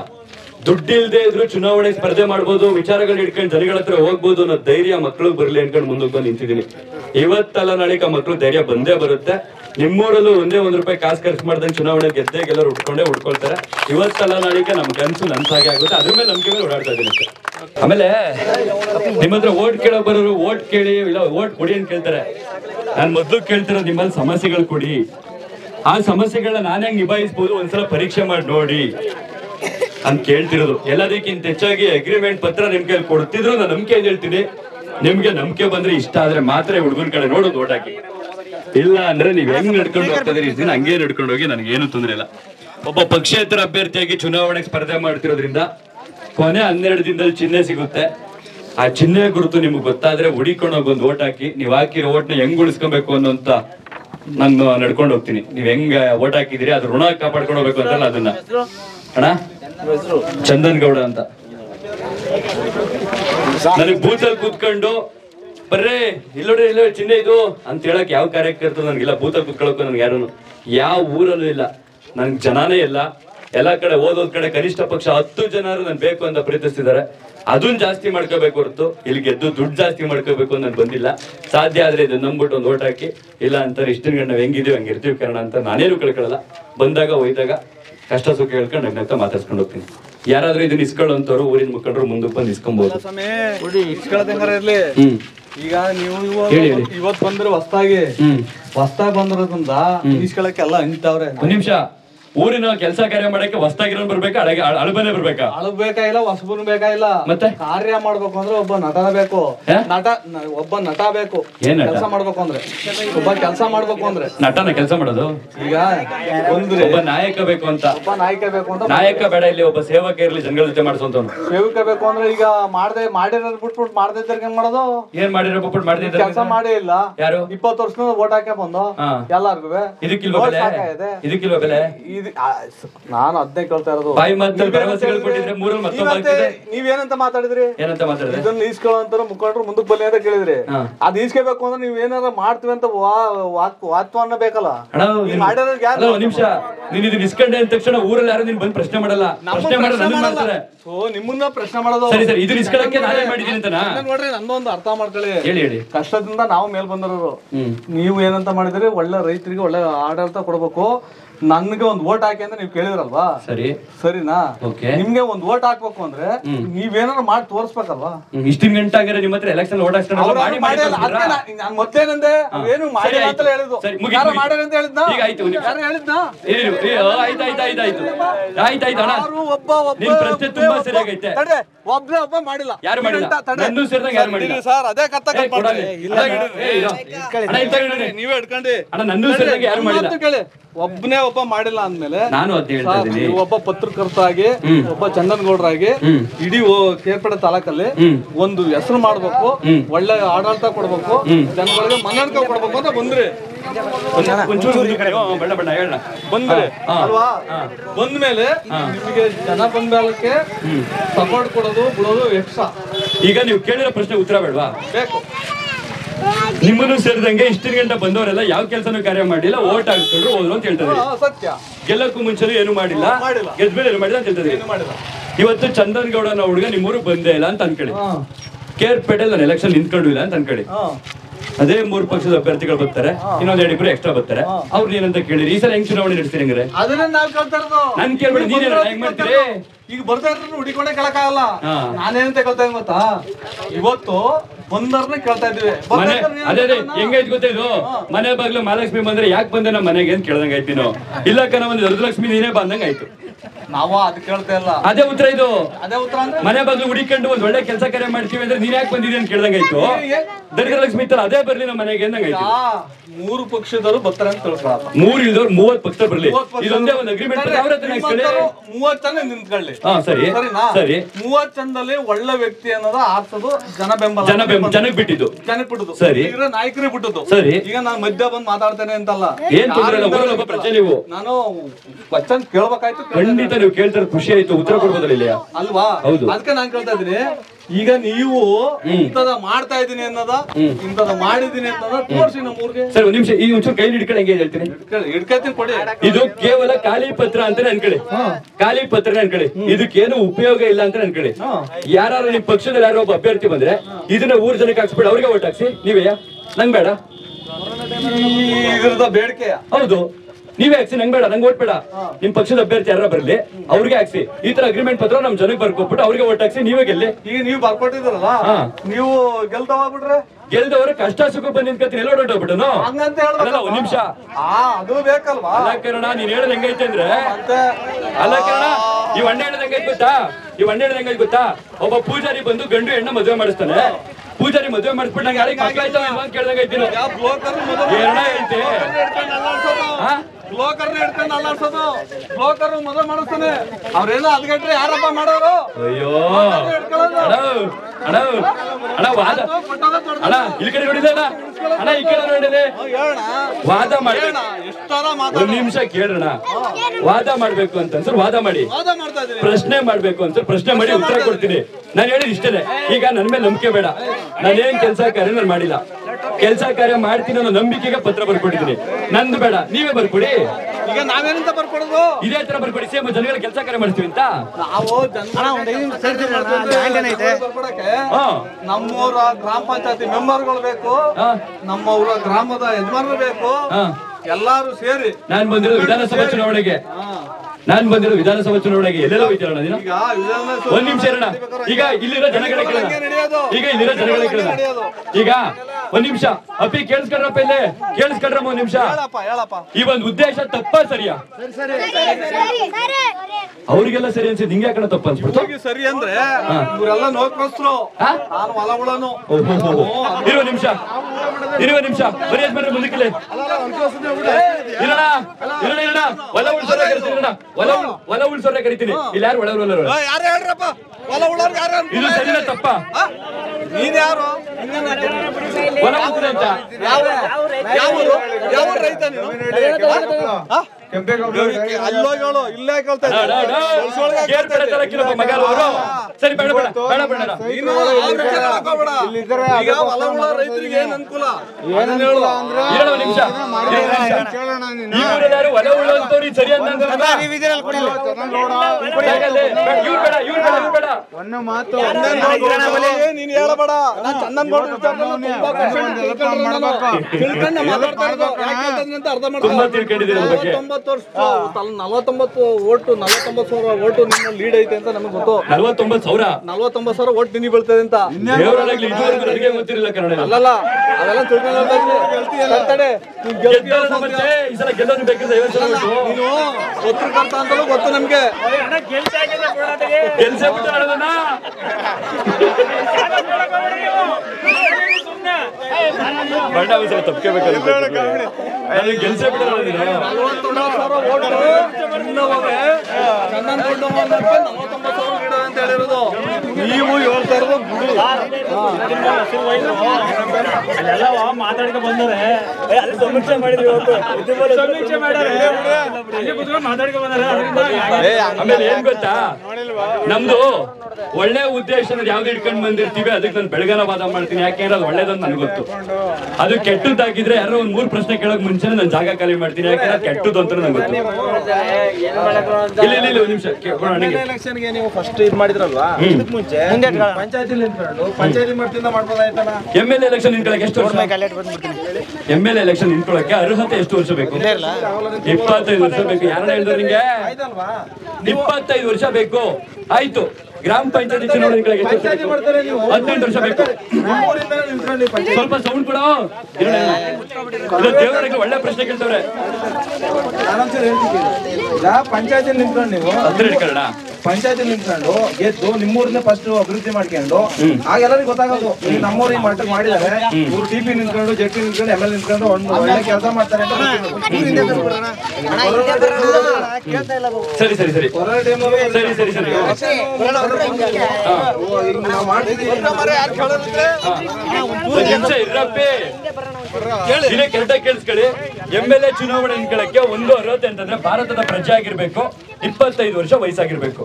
A: ದುಡ್ಡಿಲ್ದೇ ಇದ್ರು ಚುನಾವಣೆ ಸ್ಪರ್ಧೆ ಮಾಡ್ಬೋದು, ವಿಚಾರಗಳು ಇಟ್ಕೊಂಡು ಜನಗಳ ಹತ್ರ ಹೋಗ್ಬೋದು ಅನ್ನೋ ಧೈರ್ಯ ಮಕ್ಕಳು ಬರ್ಲಿ ಅನ್ಕೊಂಡು ಮುಂದಕ್ಕೆ ಬಂದು ನಿಂತಿದ್ದೀನಿ. ಇವತ್ತಲ್ಲ ನಾಳೆಕ ಮಕ್ಳು ಧೈರ್ಯ ಬಂದೇ ಬರುತ್ತೆ. ನಿಮ್ಮೂರಲ್ಲೂ ಒಂದೇ ಒಂದ್ ರೂಪಾಯಿ ಕಾಸು ಖರ್ಚು ಮಾಡ್ದಂಗೆ ಚುನಾವಣೆ ಗೆದ್ದೆ ಗೆಲ್ಲರು ಉಟ್ಕೊಂಡೇ ಉಟ್ಕೊಳ್ತಾರೆ. ಇವತ್ತಲ್ಲ ನಾಳೆಕ ನಮ್ ಕನ್ಸು ನನ್ಸಾಗೆ ಆಗುತ್ತೆ. ಅದ್ರ ಮೇಲೆ ನಮ್ಗೆ ಮೇಲೆ ಓಡಾಡ್ತಾ ಇದ್ದೀನಿ. ಆಮೇಲೆ ನಿಮ್ಮ ಹತ್ರ ಓಟ್ ಕೇಳೋ ಬರೋರು ಓಟ್ ಕೇಳಿ, ಇಲ್ಲ ಓಟ್ ಕೊಡಿ ಅಂತ ಕೇಳ್ತಾರೆ. ನಾನ್ ಮೊದ್ಲು ಕೇಳ್ತಿರೋ ನಿಮ್ಮಲ್ಲಿ ಸಮಸ್ಯೆಗಳು ಕೊಡಿ. ಆ ಸಮಸ್ಯೆಗಳನ್ನ ನಾನು ಹೆಂಗ್ ನಿಭಾಯಿಸ್ಬೋದು ಒಂದ್ಸಲ ಪರೀಕ್ಷೆ ಮಾಡಿ ನೋಡಿ. ಅಂತ ಕೇಳ್ತಿರೋದು. ಎಲ್ಲದಕ್ಕಿಂತ ಹೆಚ್ಚಾಗಿ ಅಗ್ರಿಮೆಂಟ್ ಪತ್ರ ನಿಮ್ ಕೈಲಿ ಕೊಡ್ತಿದ್ರು ನಾನು ನಂಬಿಕೆ ಏನ್ ಹೇಳ್ತೀನಿ? ನಿಮ್ಗೆ ನಂಬಿಕೆ ಬಂದ್ರೆ ಇಷ್ಟ ಆದ್ರೆ ಮಾತ್ರ ಹುಡುಗನ ಕಡೆ ನೋಡೋದು ಓಟ್ ಹಾಕಿ ಇಲ್ಲ ಅಂದ್ರೆ ನೀವ್ ಹೆಂಗ್ ನಡ್ಕೊಂಡು ಹೋಗ್ತಾ ಇದ್ರಿ ದಿನ ಹಂಗೆ ನಡ್ಕೊಂಡು ಹೋಗಿ ನನಗೆ ಏನು ತೊಂದ್ರೆ ಇಲ್ಲ. ಒಬ್ಬ ಪಕ್ಷೇತರ ಅಭ್ಯರ್ಥಿಯಾಗಿ ಚುನಾವಣೆಗೆ ಸ್ಪರ್ಧೆ ಮಾಡ್ತಿರೋದ್ರಿಂದ ಕೊನೆ ಹನ್ನೆರಡು ದಿನದಲ್ಲಿ ಚಿಹ್ನೆ ಸಿಗುತ್ತೆ. ಆ ಚಿಹ್ನೆ ಗುರುತು ನಿಮ್ಗೆ ಗೊತ್ತಾದ್ರೆ ಹುಡಿಕೊಂಡು ಒಂದು ಓಟ್ ಹಾಕಿ. ನೀವ್ ಹಾಕಿರೋ ಓಟ್ನ ಹೆಂಗ್ ಉಳಿಸ್ಕೊಬೇಕು ಅನ್ನೋಂತ ನಾನು ನಡ್ಕೊಂಡು ಹೋಗ್ತೀನಿ. ನೀವ್ ಹೆಂಗ ಓಟ್ ಹಾಕಿದಿರಿ ಅದ್ರ ಋಣ ಕಾಪಾಡ್ಕೊಂಡು ಹೋಗ್ಬೇಕು ಅಂತಲ್ಲ ಅದನ್ನ. ಅಣ್ಣ? ಚಂದನ್ ಗೌಡ ಅಂತ. ನನಗೆ ಬೂತಲ್ಲಿ ಕೂತ್ಕೊಂಡು, ಬರ್ರೇ ಇಲ್ಲೋಡಿ ಇಲ್ಲ ಚಿನ್ನ ಇದು ಅಂತ ಹೇಳಕ್ ಯಾವ ಕಾರ್ಯಕರ್ತರು ನನಗಿಲ್ಲ ಬೂತಲ್ಲಿ ಕೂತ್ಕೊಳ್ಳೋಕೆ ನನ್ಗೆ ಯಾರು ಯಾವ ಊರಲ್ಲೂ ಇಲ್ಲ. ನನ್ಗೆ ಜನಾನೇ ಇಲ್ಲ. ಎಲ್ಲಾ ಕಡೆ ಓದೋದ್ ಕಡೆ ಕನಿಷ್ಠ ಪಕ್ಷ ಹತ್ತು ಜನರು ನನ್ ಬೇಕು ಅಂತ ಪ್ರೀತಿಸ್ತಿದ್ದಾರೆ ಅದನ್ನ ಜಾಸ್ತಿ ಮಾಡ್ಕೋಬೇಕು ಹೊರತು ಇಲ್ಲಿ ಗೆದ್ದು ದುಡ್ಡು ಜಾಸ್ತಿ ಮಾಡ್ಕೋಬೇಕು ಅಂತ ನನ್ ಬಂದಿಲ್ಲ. ಸಾಧ್ಯ ಆದ್ರೆ ಇದು ನಂಬಿಟ್ಟು ಒಂದು ಓಟ್ ಹಾಕಿ, ಇಲ್ಲ ಅಂತಾರೆ ಇಷ್ಟಿನ ಗಂಡ ಹೆಂಗಿದೀವಿ ಹಂಗಿರ್ತೀವಿ ಕಾರಣ ಅಂತ ನಾನೇನು ಕಳ್ಕೊಳ್ಳಲ್ಲ ಬಂದಾಗ, ಒಯ್ದಾಗ ಕಷ್ಟ ಸುಖ ಹೇಳ್ಕೊಂಡು ನಗ್ನಗ್ತಾ ಮಾತಾಡ್ಸ್ಕೊಂಡು ಹೋಗ್ತೀನಿ. ಯಾರಾದ್ರೂ ಇದನ್ನ ಇಸ್ಕೊಳ್ಳೋಂಥವ್ರು ಊರಿನ ಮುಖಂಡರು ಮುಂದಕ್ಕೆ ಬಂದು ಇಸ್ಕೊಬಹುದು ಹ್ಮ್.
D: ಈಗ ನೀವು ಇವತ್ತು ಬಂದ್ರೆ ಹೊಸ್ತಾಗಿ. ಹೊಸ್ತಾಗಿ ಬಂದಿರೋದ್ರಿಂದ ಇಸ್ಕೊಳಕ್ಕೆಲ್ಲ
A: ಒಂದ್ ನಿಮಿಷ. ಊರಿನ ಕೆಲಸ ಕಾರ್ಯ ಮಾಡಕ್ಕೆ ಹೊಸದಾಗಿರೋ ಬರ್ಬೇಕಾ? ಅಳಗೆ ಅಳಬನೆ ಬರ್ಬೇಕಾ?
D: ಅಳಗ್ ಬೇಕಾಗಿಲ್ಲ ಹೊಸಬನ್ ಬೇಕಾಗಿಲ್ಲ
A: ಮತ್ತೆ?
D: ಕಾರ್ಯ ಮಾಡ್ಬೇಕು ಅಂದ್ರೆ ಒಬ್ಬ ನಟ ಬೇಕು. ನಟ ಒಬ್ಬ ನಟ ಬೇಕು.
A: ಏನ್
D: ಕೆಲಸ ಮಾಡ್ಬೇಕು ಅಂದ್ರೆ. ಒಬ್ಬ ಕೆಲಸ ಮಾಡ್ಬೇಕು ಅಂದ್ರೆ.
A: ನಟನ ಕೆಲಸ ಮಾಡೋದು?
D: ಈಗ ಒಂದು
A: ಒಬ್ಬ ನಾಯಕ ಬೇಕು ಅಂತ.
D: ಒಬ್ಬ ನಾಯಕ ಬೇಕು ಅಂತ
A: ನಾಯಕ ಬೇಡ ಇಲ್ಲಿ ಒಬ್ಬ ಸೇವಕ ಇರ್ಲಿ ಜನಗಳ ಜೊತೆ ಮಾಡಿಸುವಂತವ್ನು
D: ಸೇವಕ ಬೇಕು ಅಂದ್ರೆ ಈಗ ಮಾಡದೆ ಮಾಡಿರೋದ್ ಬಿಟ್ಬಿಟ್ಟು ಮಾಡದೆ ಏನ್ ಮಾಡೋದು?
A: ಏನ್ ಮಾಡಿರೋ ಬಿಟ್ಬಿಟ್ಟು ಮಾಡ್ತಿದ್ದಾರೆ
D: ಕೆಲಸ ಮಾಡೇ ಇಲ್ಲ.
A: ಯಾರು?
D: ಇಪ್ಪತ್ತು ವರ್ಷದಿಂದ ಓಟ್ ಹಾಕ ಬಂದು. ಎಲ್ಲಾರ್ಗು
A: ಇದಕ್ಕಿಲ್ವಾ ಬೆಲೆ? ಇದಕ್ಕಿಲ್ವಾ ಬೆಲೆ?
D: ನಾನು ಅದನ್ನೇ ಕೇಳ್ತಾ ಇರೋದು. ನೀವೇನಂತ ಮಾತಾಡಿದ್ರಿ? ಇದನ್ನ ಈಸ್ಕೊಳ್ಳೋ ಮುಖಂಡರು ಮುಂದಕ್ಕೆ ಬನ್ನಿ ಅಂತ ಕೇಳಿದ್ರಿ. ಅದ್ ಈಸ್ಕೋಬೇಕು ಅಂದ್ರೆ ನೀವ್ ಏನಾರ ಮಾಡ್ತೀವಿ ಅಂತ ವಾತ್ವನ್ನ ಬೇಕಲ್ಲ?
A: ನಿಮಿಷ. ನೀನ್ ಇದು ಇಸ್ಕೊಂಡೆ ಅಂದ ತಕ್ಷಣ ಊರಲ್ಲಿ ಯಾರು ನೀನ್ ಬಂದ್ ಪ್ರಶ್ನೆ ಮಾಡಲ್ಲ. ಪ್ರಶ್ನೆ ಮಾಡ್ತಾರೆ.
D: ನಿಮ್ಮನ್ನ ಪ್ರಶ್ನೆ ಮಾಡೋದು
A: ಸರಿ ಸರಿ ಇದನ್ನ ಇಸ್ಕೊಳಕ್ಕೆ ನಾನೇ ಮಾಡಿದೀನಿ ಅಂತ
D: ಇದನ್ನ ನೋಡ್ರಿ ನಂದೊಂದು ಅರ್ಥ ಮಾಡ್ಕೊಳ್ಳಿ.
A: ಹೇಳಿ ಹೇಳಿ.
D: ಕಷ್ಟದಿಂದ ನಾವು ಮೇಲ್ ಬಂದಿರೋರು ನೀವು ಏನಂತ ಮಾಡಿದ್ರಿ ಒಳ್ಳೆ ರೈತರಿಗೆ ಒಳ್ಳೆ ಆಡಳಿತ ಕೊಡ್ಬೇಕು. ನನ್ಗೆ ಒಂದ್ ಓಟ್ ಹಾಕಿ ಅಂತ ನೀವ್ ಕೇಳಿದ್ರಲ್ವಾ?
A: ಸರಿ.
D: ಸರಿನಾ?
A: ಓಕೆ
D: ನಿಮ್ಗೆ ಒಂದ್ ಓಟ್ ಹಾಕ್ಬೇಕು ಅಂದ್ರೆ ನೀವೇನಾರ ಮಾಡಿ ತೋರ್ಸ್ಬೇಕಲ್ವಾ?
A: ಇಷ್ಟು ಇಷ್ಟಿನ ಗಂಟೆ ಆಗಿರೋ ನಿಮ್ಮ ಹತ್ರ ಎಲೆಕ್ಷನ್
D: ಓಟ್
A: ಮಾಡಿ ಮಾಡಿ ತೋರ್ಸಿದ್ರಾ?
D: ಮೊದ್ಲೇನಂದೆ ಏನು. ಹೇಳಿದ್ದು. ಮಾಡ್ಯಾರ ಅಂತ ಹೇಳಿದ್ನಾ? ಯಾರು ಹೇಳಿದ್ನಾ? ಯಾರು ಒಬ್ಬ ಒಬ್ಬ
A: ಪ್ರಶ್ನೆ ತುಂಬಾ ಸರಿಯಾಗೈತೆ.
D: ಒಬ್ನೇ ಒಬ್ಬ ಮಾಡಿಲ್ಲ.
A: ಯಾರು ಮಾಡಿಲ್ಲ?
D: ತಡೆ, ತಡೆ.
A: ನನ್ನೂ ಸೇರ್ದಂಗೆ ಯಾರು ಮಾಡಿಲ್ಲ?
D: ಸರ್ ಅದೇ ಕತ್ತ
A: ಇಲ್ಲ.
D: ನೀವೇ ಹಿಡ್ಕೊಂಡಿ.
A: ಅಣ್ಣ ನನ್ನೂ ಸೇರ್ದಂಗೆ ಯಾರು ಮಾಡಿಲ್ಲ?
D: ಕೇಳಿ. ಒಬ್ಬನೇ ಒಬ್ಬ ಮಾಡಿಲ್ಲ ಅಂದ್ಮೇಲೆ
A: ನಾನು
D: ನೀವು ಒಬ್ಬ ಪತ್ರಕರ್ತಾಗಿ. ಒಬ್ಬ
A: ಚಂದನ್ಗೌಡ್ರಾಗಿ.
D: ಇಡೀ ಕೇರ್ಪಡೆ ತಾಲೂಕಲ್ಲಿ ಒಂದು ಹೆಸರು ಮಾಡ್ಬೇಕು ಒಳ್ಳೆ ಆಡಳಿತ ಕೊಡ್ಬೇಕು. ಜನಗಳಿಗೆ ಮನ್ನಣಕ ಕೊಡ್ಬೇಕು ಅಂತ ಬಂದ್ರಿ. ಬಂದ್ರಿ. ಅಲ್ವಾ. ಬಂದ್ಮೇಲೆ ನಿಮಗೆ ಜನ ಬಂದ್ಮೇಲಕ್ಕೆ ಸಪೋರ್ಟ್ ಕೊಡೋದು ಬಿಡೋದು ಎಕ್ಸ್ಟ್ರಾ.
A: ಈಗ ನೀವು ಕೇಳಿರೋ ಪ್ರಶ್ನೆ ಉತ್ತರ ಬೇಡವಾ?
D: ಬೇಕು.
A: ನಿಮ್ಮನ್ನು ಸೇರಿದಂಗೆ ಇಷ್ಟು ಗಂಟೆ ಬಂದವರೆಲ್ಲ ಯಾವ ಕೆಲಸನೂ ಕಾರ್ಯ ಮಾಡಿಲ್ಲ ಓಟ್ ಹಾಕ್ಸ್ಕೊಂಡ್ರು ಹೋದ್ರು ಅಂತ ಹೇಳ್ತಾರೆ ಗೆಲ್ಲಕ್ಕೂ ಮುಂಚೆನೂ ಏನು ಮಾಡಿಲ್ಲ. ಗೆದ್ಮೇಲೆ ಏನು ಮಾಡಿಲ್ಲ ಅಂತ ಹೇಳ್ತಾರೆ ಇವತ್ತು ಚಂದನ್ ಗೌಡ ಅನ್ನೋ ಹುಡುಗ ನಿಮ್ಮೂರು ಬಂದೇ ಇಲ್ಲ ಅಂತ ಅನ್ಕೊಳ್ಳಿ. ಕೇರ್ ಪೇಟೆಲ್ ನಾನು ಎಲೆಕ್ಷನ್ ನಿಂತ್ಕೊಂಡು ಇಲ್ಲ ಅಂತ ಅನ್ಕೊಳ್ಳಿ. ಅದೇ ಮೂರು ಪಕ್ಷದ ಅಭ್ಯರ್ಥಿಗಳು ಬರ್ತಾರೆ ಇನ್ನೊಂದ್ ಎರಡು ಇಬ್ರು ಎಕ್ಸ್ಟ್ರಾ ಬರ್ತಾರೆ. ಅವ್ರು ಏನಂತ ಕೇಳಿರಿ? ಈ ಸಲ ಹೆಂಗ್ ಚುನಾವಣೆ ನಡೆಸ್ತೀರಿ ಹಂಗಾರೆ? ನನ್ ಕೇಳ್ಬೇಡಿ, ನೀನೇ ಹೆಂಗ್ ಮಾಡ್ತೀರಿ?
D: ಈಗ ಬರ್ತಾ ಇರ್ತಾರೆ ಹುಡುಕೊಂಡೇ ಕೇಳಕ್ಕಾಗಲ್ಲ. ನಾನೇನಂತ ಕೇಳ್ತಾ ಗೊತ್ತಾ? ಇವತ್ತು ಬಂದರ್ನ ಕೇಳ್ತಾ ಇದ್ವಿ
A: ಮನೆ ಅದೇ ಅದೇ ಹೆಂಗೈತ್ ಗೊತ್ತಾ ಮನೆ ಬಾಗ್ಲು ಮಹಾಲಕ್ಷ್ಮಿ ಬಂದ್ರೆ ಯಾಕೆ ಬಂದೆ ನಮ್ಮ ಮನೆಗೆ ಏನ್ ಕೇಳ್ದಂಗ ಆಯ್ತು ನೀನು ಇಲ್ಲ ಕಣ ಒಂದು ವರದಲಕ್ಷ್ಮಿ ನೀನೇ ಬಂದಂಗ ಆಯ್ತು
D: ನಾವು ಅದ್ ಕೇಳ್ತಾ ಇಲ್ಲ.
A: ಅದೇ ಉತ್ತರ ಇದು.
D: ಅದೇ ಉತ್ತರ ಅಂದ್ರೆ?
A: ಮನೆ ಬಗ್ಗೆ ಹುಡಿಕೊಂಡು ಒಂದ್ ಒಳ್ಳೆ ಕೆಲಸ ಕಾರ್ಯ ಮಾಡ್ತೀವಿ ಅಂದ್ರೆ ನೀನ್ ಯಾಕೆ ಬಂದಿದೆ ಅಂತ ಕೇಳ್ದಂಗ ಆಯ್ತು. ದರ್ಗಲಕ್ಷ್ಮಿ ಇತ್ತಲ್ಲ ಅದೇ ಬರ್ಲಿ ನಮ್ಮ ಮನೆಗೆ
D: ಎಂದಂಗಾಯ್ತು ಮೂರು ಪಕ್ಷದವರು ಬರ್ತಾರೆ ಅಂತ ತಿಳ್ಕೊಳಪ್ಪ
A: ಮೂರ್ ಇಲ್ದವ್ರು ಮೂವತ್ ಪಕ್ಷ ಬರ್ಲಿ. ಇದೊಂದೇ ಒಂದು ಅಗ್ರಿಮೆಂಟ್ ಅವ್ರ ಹತ್ರ ಹಾಕ್ಸ್ಕೊಳ್ಳಿ.
D: ಮೂವತ್ ಜನ ನಿಂತ್ಕೊಳ್ಳಿ.
A: ಹಾ, ಸರಿ. ಸರಿ.
D: ಮೂವತ್ ಜನದಲ್ಲಿ ಒಳ್ಳೆ ವ್ಯಕ್ತಿ ಅನ್ನೋದ ಆರ್ಸೋದು ಜನ ಬೆಂಬಲ.
A: ಜನ ಬೆಂಬ- ಜನಕ್ ಬಿಟ್ಟಿದ್ದು.
D: ಜನಕ್ಕೆ ಬಿಟ್ಟದ್ದು.
A: ಸರಿ.
D: ಈಗ ನಾಯಕರಿಗೆ ಬಿಟ್ಟದ್ದು.
A: ಸರಿ.
D: ಈಗ ನಾನು ಮಧ್ಯ ಬಂದು ಮಾತಾಡ್ತೇನೆ ಅಂತಲ್ಲ.
A: ಏನ್ ತೊಂದ್ರೆ ಪ್ರಜೆ ನೀವು.
D: ನಾನು ಕ್ವಶನ್ ಕೇಳ್ಬೇಕಾಯ್ತು.
A: ಖಂಡಿತ ನೀವು ಕೇಳ್ತಾರೆ ಖುಷಿ ಆಯ್ತು ಉತ್ತರ ಕೊಡ್ಬೋದಲ್ಲ ಇಲ್ಲ
D: ಅಲ್ವಾ?
A: ಹೌದು.
D: ಅದಕ್ಕೆ ನಾನ್ ಕೇಳ್ತಾ ಇದೀನಿ ಈಗ ನೀವು ಇಂಥದ ಮಾಡ್ತಾ ಇದೀನಿ ಅನ್ನೋದ ಇಂಥದ ಮಾಡಿದೀನಿ ಅನ್ನೋದ ತೋರ್ಸಿ ನಮ್ಮ ಊರಿಗೆ.
A: ಸರ್ ಒಂದ್ ನಿಮಿಷ ಈ ಒಂಚೂರು ಕೈಲಿ ಹಿಡ್ಕೊಂಡು ಹೆಂಗೆ ಹೇಳ್ತೀನಿ.
D: ಹಿಡ್ಕೊತೀನಿ ಕೊಡಿ.
A: ಇದು ಕೇವಲ ಖಾಲಿ ಪತ್ರ ಅಂತಾನೆ ಅನ್ಕೊಳ್ಳಿ. ಖಾಲಿ ಪತ್ರ ಅನ್ಕೊಳ್ಳಿ. ಇದಕ್ಕೇನು ಉಪಯೋಗ ಇಲ್ಲ ಅಂತ ಅನ್ಕೊಳ್ಳಿ. ಯಾರು ನಿಮ್ ಪಕ್ಷದಲ್ಲಿ ಯಾರೋ ಒಬ್ಬ ಅಭ್ಯರ್ಥಿ ಬಂದ್ರೆ ಇದನ್ನ ಊರ್ ಜನಕ್ಕೆ ಹಾಕ್ಸ್ಬಿಡಿ ಅವ್ರಿಗೆ ಓಟ್ ಹಾಕ್ಸಿ. ನೀವೇ ನಂಗ್ ಬೇಡ.
D: ಬೇಡಿಕೆ
A: ಹೌದು. ನೀವೇ ಹಾಕ್ಸಿ ನಂಗೆ ಬೇಡ ನಂಗೆ ಓಟ್ ಬೇಡ ನಿಮ್ ಪಕ್ಷದ ಅಭ್ಯರ್ಥಿ ಯಾರ ಬರ್ಲಿ ಅವ್ರಿಗೆ ಹಾಕ್ಸಿ ಈ ತರ ಅಗ್ರಿಮೆಂಟ್ ಪತ್ರ ನಮ್ ಜನಕ್ಕೆ ಬರ್ಕೊಟ್ಬಿಟ್ಟು ಅವ್ರಿಗೆ ಓಟ್ ಹಾಕ್ಸಿ ನೀವೇ ಗೆಲ್ಲಿ.
D: ಈಗ ನೀವು ಬರ್ಕೊಟ್ಟಿದ್ರಲ್ಲ. ನೀವು ಗೆಲ್ತಾವ ಬಿಡ್ರೆ
A: ಗೆಲ್ದವ್ರ ಕಷ್ಟ ಸುಖ ಬಂದ್ ನಿಂತ್ಕತ್ತೀನಿ ಎಲ್ಲ ಹೊರಟೋಗ್ಬಿಟ್ಟನು ಒಂದ್ ನಿಮಿಷ.
D: ಅದು ಬೇಕಲ್ವಾ?
A: ಅಲ್ಲ ಕರ್ಣ ನೀನ್ ಹೇಳದ್ ಹೆಂಗೈತೆ ಅಂದ್ರೆ ಅಲ್ಲ ಕರ್ಣ ಈ ಅಣ್ಣ ಹೇಳೋದ್ ಹೆಂಗೈತ್ ಗೊತ್ತಾ? ಈ ಅಣ್ಣ ಹೇಳೋದ್ ಹೆಂಗೈತ್ ಗೊತ್ತಾ? ಒಬ್ಬ ಪೂಜಾರಿ ಬಂದು ಗಂಡು ಹೆಣ್ಣ ಮದುವೆ ಮಾಡಿಸ್ತಾನೆ. ಪೂಜಾರಿ ಮದುವೆ ಮಾಡಿಸ್ಬಿಟ್ಟು ನಂಗೆ ಯಾರಿಗೆ ಮಕ್ಕಳಾಯ್ತಾವ ಇಲ್ವಾ ಅಂತ ಕೇಳ್ದಂಗೆ ಐತಿ
D: ಯಾವ ಬ್ಲೋಕರ್ ಹಿಡ್ಕೊಂಡು ಅಲ್ಲಾಡ್ಸೋದು. ಬ್ಲೋಕರ್ ಮದುವೆ ಮಾಡಿಸ್ತಾನೆ. ಅವ್ರೇನೋ ಅದ್ಗಟ್ರೆ ಯಾರಪ್ಪ ಮಾಡೋರು?
A: ಅಯ್ಯೋ. ಅಣ್ಣ ಅಣ್ಣ ಅಣ್ಣ ವಾದ. ಒಂದ್ ನಿಮಿಷ ಕೇಳೋಣ ವಾದ ಮಾಡ್ಬೇಕು ಅಂತಂದ್ರೆ ವಾದ ಮಾಡಿ.
D: ವಾದ ಮಾಡ್ತಾ ಇದೀನಿ
A: ಪ್ರಶ್ನೆ ಮಾಡ್ಬೇಕು ಅಂತ ಪ್ರಶ್ನೆ ಮಾಡಿ ಉತ್ತರ ಕೊಡ್ತೀನಿ. ನಾನು ಹೇಳಿದ್ ಇಷ್ಟೇ ಈಗ ನನ್ ಮೇಲೆ ನಂಬಿಕೆ ಬೇಡ. ನಾನೇನ್ ಕೆಲಸ ಕಾರ್ಯ ನಾನು ಮಾಡಿಲ್ಲ. ಕೆಲಸ ಕಾರ್ಯ ಮಾಡ್ತೀನಿ ಅನ್ನೋ ನಂಬಿಕೆಗೆ ಪತ್ರ ಬರ್ಕೊಟ್ಟಿದ್ದೀನಿ. ನಂದು ಬೇಡ ನೀವೇ ಬರ್ಕೊಡಿ.
D: ಈಗ ನಾವೇನಂತ ಬರ್ಕೊಡೋದು?
A: ಇದೇ ತರ ಬರ್ಕೊಡಿ. ಸೇಮ್ ಜನಗಳ ಕೆಲಸ ಕಾರ್ಯ ಮಾಡ್ತೀವಿ ಅಂತ?
D: ನಾವು ನಮ್ಮೂರ ಗ್ರಾಮ ಪಂಚಾಯತಿ ಮೆಂಬರ್ಗಳು ಬೇಕು.
A: ನಮ್ಮೂರ
D: ನಮ್ಮ ಊರ ಗ್ರಾಮದ ಯಜಮಾನರು ಬೇಕು.
A: ಹಾ.
D: ಎಲ್ಲಾರು ಸೇರಿ.
A: ನಾನು ಬಂದಿರೋ ವಿಧಾನಸಭಾ ಚುನಾವಣೆಗೆ. ನಾನ್ ಬಂದಿರೋ ವಿಧಾನಸಭಾ ಚುನಾವಣೆಗೆ ಎಲ್ಲೆಲ್ಲ
D: ಈಗ ವಿಧಾನಸೌಧ
A: ಒಂದ್ ನಿಮಿಷ ಇರೋಣ. ಈಗ ಇಲ್ಲಿರೋ ಜನಗಳ ಈಗ ಇಲ್ಲಿರೋ ಜನಗಳ ಈಗ ಒಂದ್ ನಿಮಿಷ. ಅಪ್ಪಿ ಕೇಳಿಸ್ಕೊಂಡ್ರಪ್ಪ ಇಲ್ಲಿ? ಕೇಳಿಸ್ಕೊಂಡ್ರಮ್ಮ ಒಂದ್ ನಿಮಿಷ.
D: ಹೇಳಪ್ಪ ಹೇಳಪ್ಪ.
A: ಈ ಒಂದ್ ಉದ್ದೇಶ ತಪ್ಪ ಸರಿಯಾ? ಅವ್ರಿಗೆಲ್ಲ ಸರಿ ಅನ್ಸಿದ್ ಹಿಂಗೆ ಕಡೆ ತಪ್ಪ ಅನ್ಸ್ಬಿಡ್ತು?
D: ಸರಿ ಅಂದ್ರೆ ಇವರೆಲ್ಲ ನಾನು ಹೊಲ ಉಳನು.
A: ಇರುವ ನಿಮಿಷ. ಇರುವ ನಿಮಿಷ. ಬರೀ ಯಜಮಾನ್ರೆ ಮುಂದಕ್ಕೆ ಇರೋಣ ಇರೋಣ ಇರೋಣ ಹೊಲ ಉಳ್ಸೋರೆ ಕರಿತೀನಿ ಇರೋಣ ಹೊಲ ಉಳ್- ಹೊಲ ಉಳ್ಸೋರೆ ಕರಿತೀನಿ. ಇಲ್ಲಿ ಯಾರು ಒಳ ಉಳ್ಳ
D: ಯಾರು ಹೇಳ್ರಪ್ಪ? ಹೊಲ ಉಳೋರ್ಗೆ ಯಾರು
A: ಇದು ಸರಿನಾ ತಪ್ಪ?
D: ನೀನ್ ಯಾರು?
A: ಹೊಲ ಉಳ್ಸಿದೆ ಅಂತ
D: ಯಾವ ರೈತ ನೀನು? ಹಾ? ಅಲ್ಲೋಗಿ ಹೇಳು ಇಲ್ಲೇ ಕೇಳ್ತಾ.
A: ಸರಿ ಬೇಡ ಬೇಡ ಬೇಡ ಬೇಡ.
D: ಈಗ ರೈತರಿಗೆ ಏನ್ ಅನುಕೂಲ? ಅದನ್ನ ಹೇಳು.
A: ಇರೋಣ ನಿಮಿಷ. ಹೊಲ ಸರಿ ಅಂತ ಬೇಡ
D: ಚಂದನ್ ನೀನ್ ಹೇಳಬೇಡ. ನಾನ್ ಚಂದನ್ ನಲವತ್ತೊಂಬತ್ತು ವರ್ಷ ತಲ್- ನಲವತ್ತೊಂಬತ್ತು ಓಟು ನಲವತ್ತೊಂಬತ್ತು ಸಾವಿರ ಓಟು ನಿಮ್ಮ ಲೀಡ್ ಐತೆ ಅಂತ ನಮಗೆ ಗೊತ್ತು.
A: ನಲವತ್ತೊಂಬತ್ತು ಸಾವಿರ?
D: ನಲವತ್ತೊಂಬತ್ತು ಸಾವಿರ ಓಟ್ ನಿನ್ಗೆ ಬೀಳ್ತದೆ ಅಂತ.
A: ದೇವರಾಗ್ಲಿ ಇದು ನನಗೆ ಗೊತ್ತಿರಲಿಲ್ಲ ಕನ್ನಡ
D: ಅಲ್ಲಲ್ಲ ಅದೆಲ್ಲ ನೀನ್ ಪತ್ರಕರ್ತ ಅಂತಲೂ ಗೊತ್ತು ನಮ್ಗೆ.
A: ಬಣ್ಣ
D: ಅಂತ ಹೇಳಿರೋದು ನೀವು ಹೇಳ್ತಾ ಇರೋದು
E: ಬಂದರೆ ಅಲ್ಲಿ ಸಮೀಕ್ಷೆ ಮಾಡಿದ್ವಿ ಇವತ್ತು ಸಮೀಕ್ಷೆ ಮಾಡ್ಯಾರ ಬಂದಾರೆ. ಅದರಿಂದ
A: ಆಮೇಲೆ ಏನ್ ಗೊತ್ತಾ? ನಮ್ದು ಒಳ್ಳೆ ಉದ್ದೇಶ ಅನ್ನೋದು ಯಾವ್ದು ಇಟ್ಕೊಂಡ್ ಬಂದಿರ್ತೀವಿ ಅದಕ್ಕೆ ನಾನು ಬೆಳಗಾನ ವಾದ ಮಾಡ್ತೀನಿ. ಯಾಕೆಂದ್ರೆ ಅದು ಒಳ್ಳೇದಂತ ನನ್ಗೆ ಗೊತ್ತು. ಅದು ಕೆಟ್ಟದ್ದಾಗಿದ್ರೆ ಯಾರೋ ಒಂದ್ ಮೂರ್ ಪ್ರಶ್ನೆ ಕೇಳಕ್ ಮುಂಚೆ ನಾನು ಜಾಗ ಖಾಲಿ ಮಾಡ್ತೀನಿ. ಯಾಕೆಂದ್ರೆ ಕೆಟ್ಟದ್ದು ಅಂತ ನಂಗೆ ಗೊತ್ತು. ಇಲ್ಲ ಇಲ್ಲ ಇಲ್ಲ ಒಂದ್ ನಿಮಿಷ.
K: ಎಲೆಕ್ಷನ್ಗೆ ನೀವು ಫಸ್ಟ್ ಇದ್ ಮಾಡಿದ್ರಲ್ವಾ? ಮುಂಚೆ ಪಂಚಾಯತಿ ಪಂಚಾಯತಿ ಮಟ್ಟದಿಂದ ಮಾಡ್ಬೋದಾಯ್ತಲ್ಲ
A: ಎಂ ಎಲ್ ಎಲೆಕ್ಷನ್ ನಿಂತ್ಕೊಳಕ್ಕೆ ಎಷ್ಟು ವರ್ಷ? ಎಂ ಎಲ್ ಎಲೆಕ್ಷನ್ ನಿಂತ್ಕೊಳಕ್ಕೆ ಅರ್ಹತೆ ಎಷ್ಟು ವರ್ಷ ಬೇಕು? ಇಪ್ಪತ್ತೈದು ವರ್ಷ ಬೇಕು. ಯಾರನ್ನ ಹೇಳಿದ್ರು ನಿಂಗೆ? ಇಪ್ಪತ್ತೈದು ವರ್ಷ ಬೇಕು. ಆಯ್ತು. ಗ್ರಾಮ ಪಂಚಾಯತಿ ಚುನಾವಣೆ ನಿಂತ್ಕೊಳಕ್ಕೆ ಎಷ್ಟು ವರ್ಷ ಬೇಕು? ಹದಿನೆಂಟು ವರ್ಷ ಬೇಕು. ಸ್ವಲ್ಪ ಸೌಂಡ್ ಕೂಡ. ದೇವರಿಗೆ ಒಳ್ಳೆ ಪ್ರಶ್ನೆ ಕೇಳ್ತವ್ರೆ.
K: ಪಂಚಾಯತಿ ನಿಂತ್ಕೊಂಡು ನೀವು
A: ಹದಿನೆಂಟು ಇಟ್ಕೊಳ್ಳೋಣ.
N: ಪಂಚಾಯತಿ ನಿಂತ್ಕೊಂಡು ಗೆದ್ದು ನಿಮ್ಮೂರಿಂದ ಫಸ್ಟ್ ಅಭಿವೃದ್ಧಿ ಮಾಡ್ಕೊಂಡು ಆಗ ಎಲ್ಲರಿಗೂ ಗೊತ್ತಾಗೋದು ನಮ್ಮೂರು ಈ ಮಟ್ಟಕ್ಕೆ ಮಾಡಿದ್ದಾರೆ. ಇವ್ರು ಟಿ ಪಿ ನಿಂತ್ಕೊಂಡು ಜೆ ಪಿ ನಿಂತ್ಕೊಂಡು ಎಂ ಎಲ್ ನಿಂತ್ಕೊಂಡು ಒಂದು ಒಳ್ಳೆ ಕೆಲಸ ಮಾಡ್ತಾರೆ ಅಂತ
A: ಸರಿ ಸರಿ ಸರಿ. ಸರಿ ಸರಿ ಸರಿ. ಕೇಳಿಸ್ಕೊಳ್ಳಿ. ಎಂ ಎಲ್ ಎ ಚುನಾವಣೆ ಅನ್ಕೊಳಕ್ಕೆ ಒಂದು ಅರ್ಹತೆ ಅಂತಂದ್ರೆ ಭಾರತದ ಪ್ರಜೆ ಆಗಿರ್ಬೇಕು. ಇಪ್ಪತ್ತೈದು ವರ್ಷ ವಯಸ್ಸಾಗಿರ್ಬೇಕು.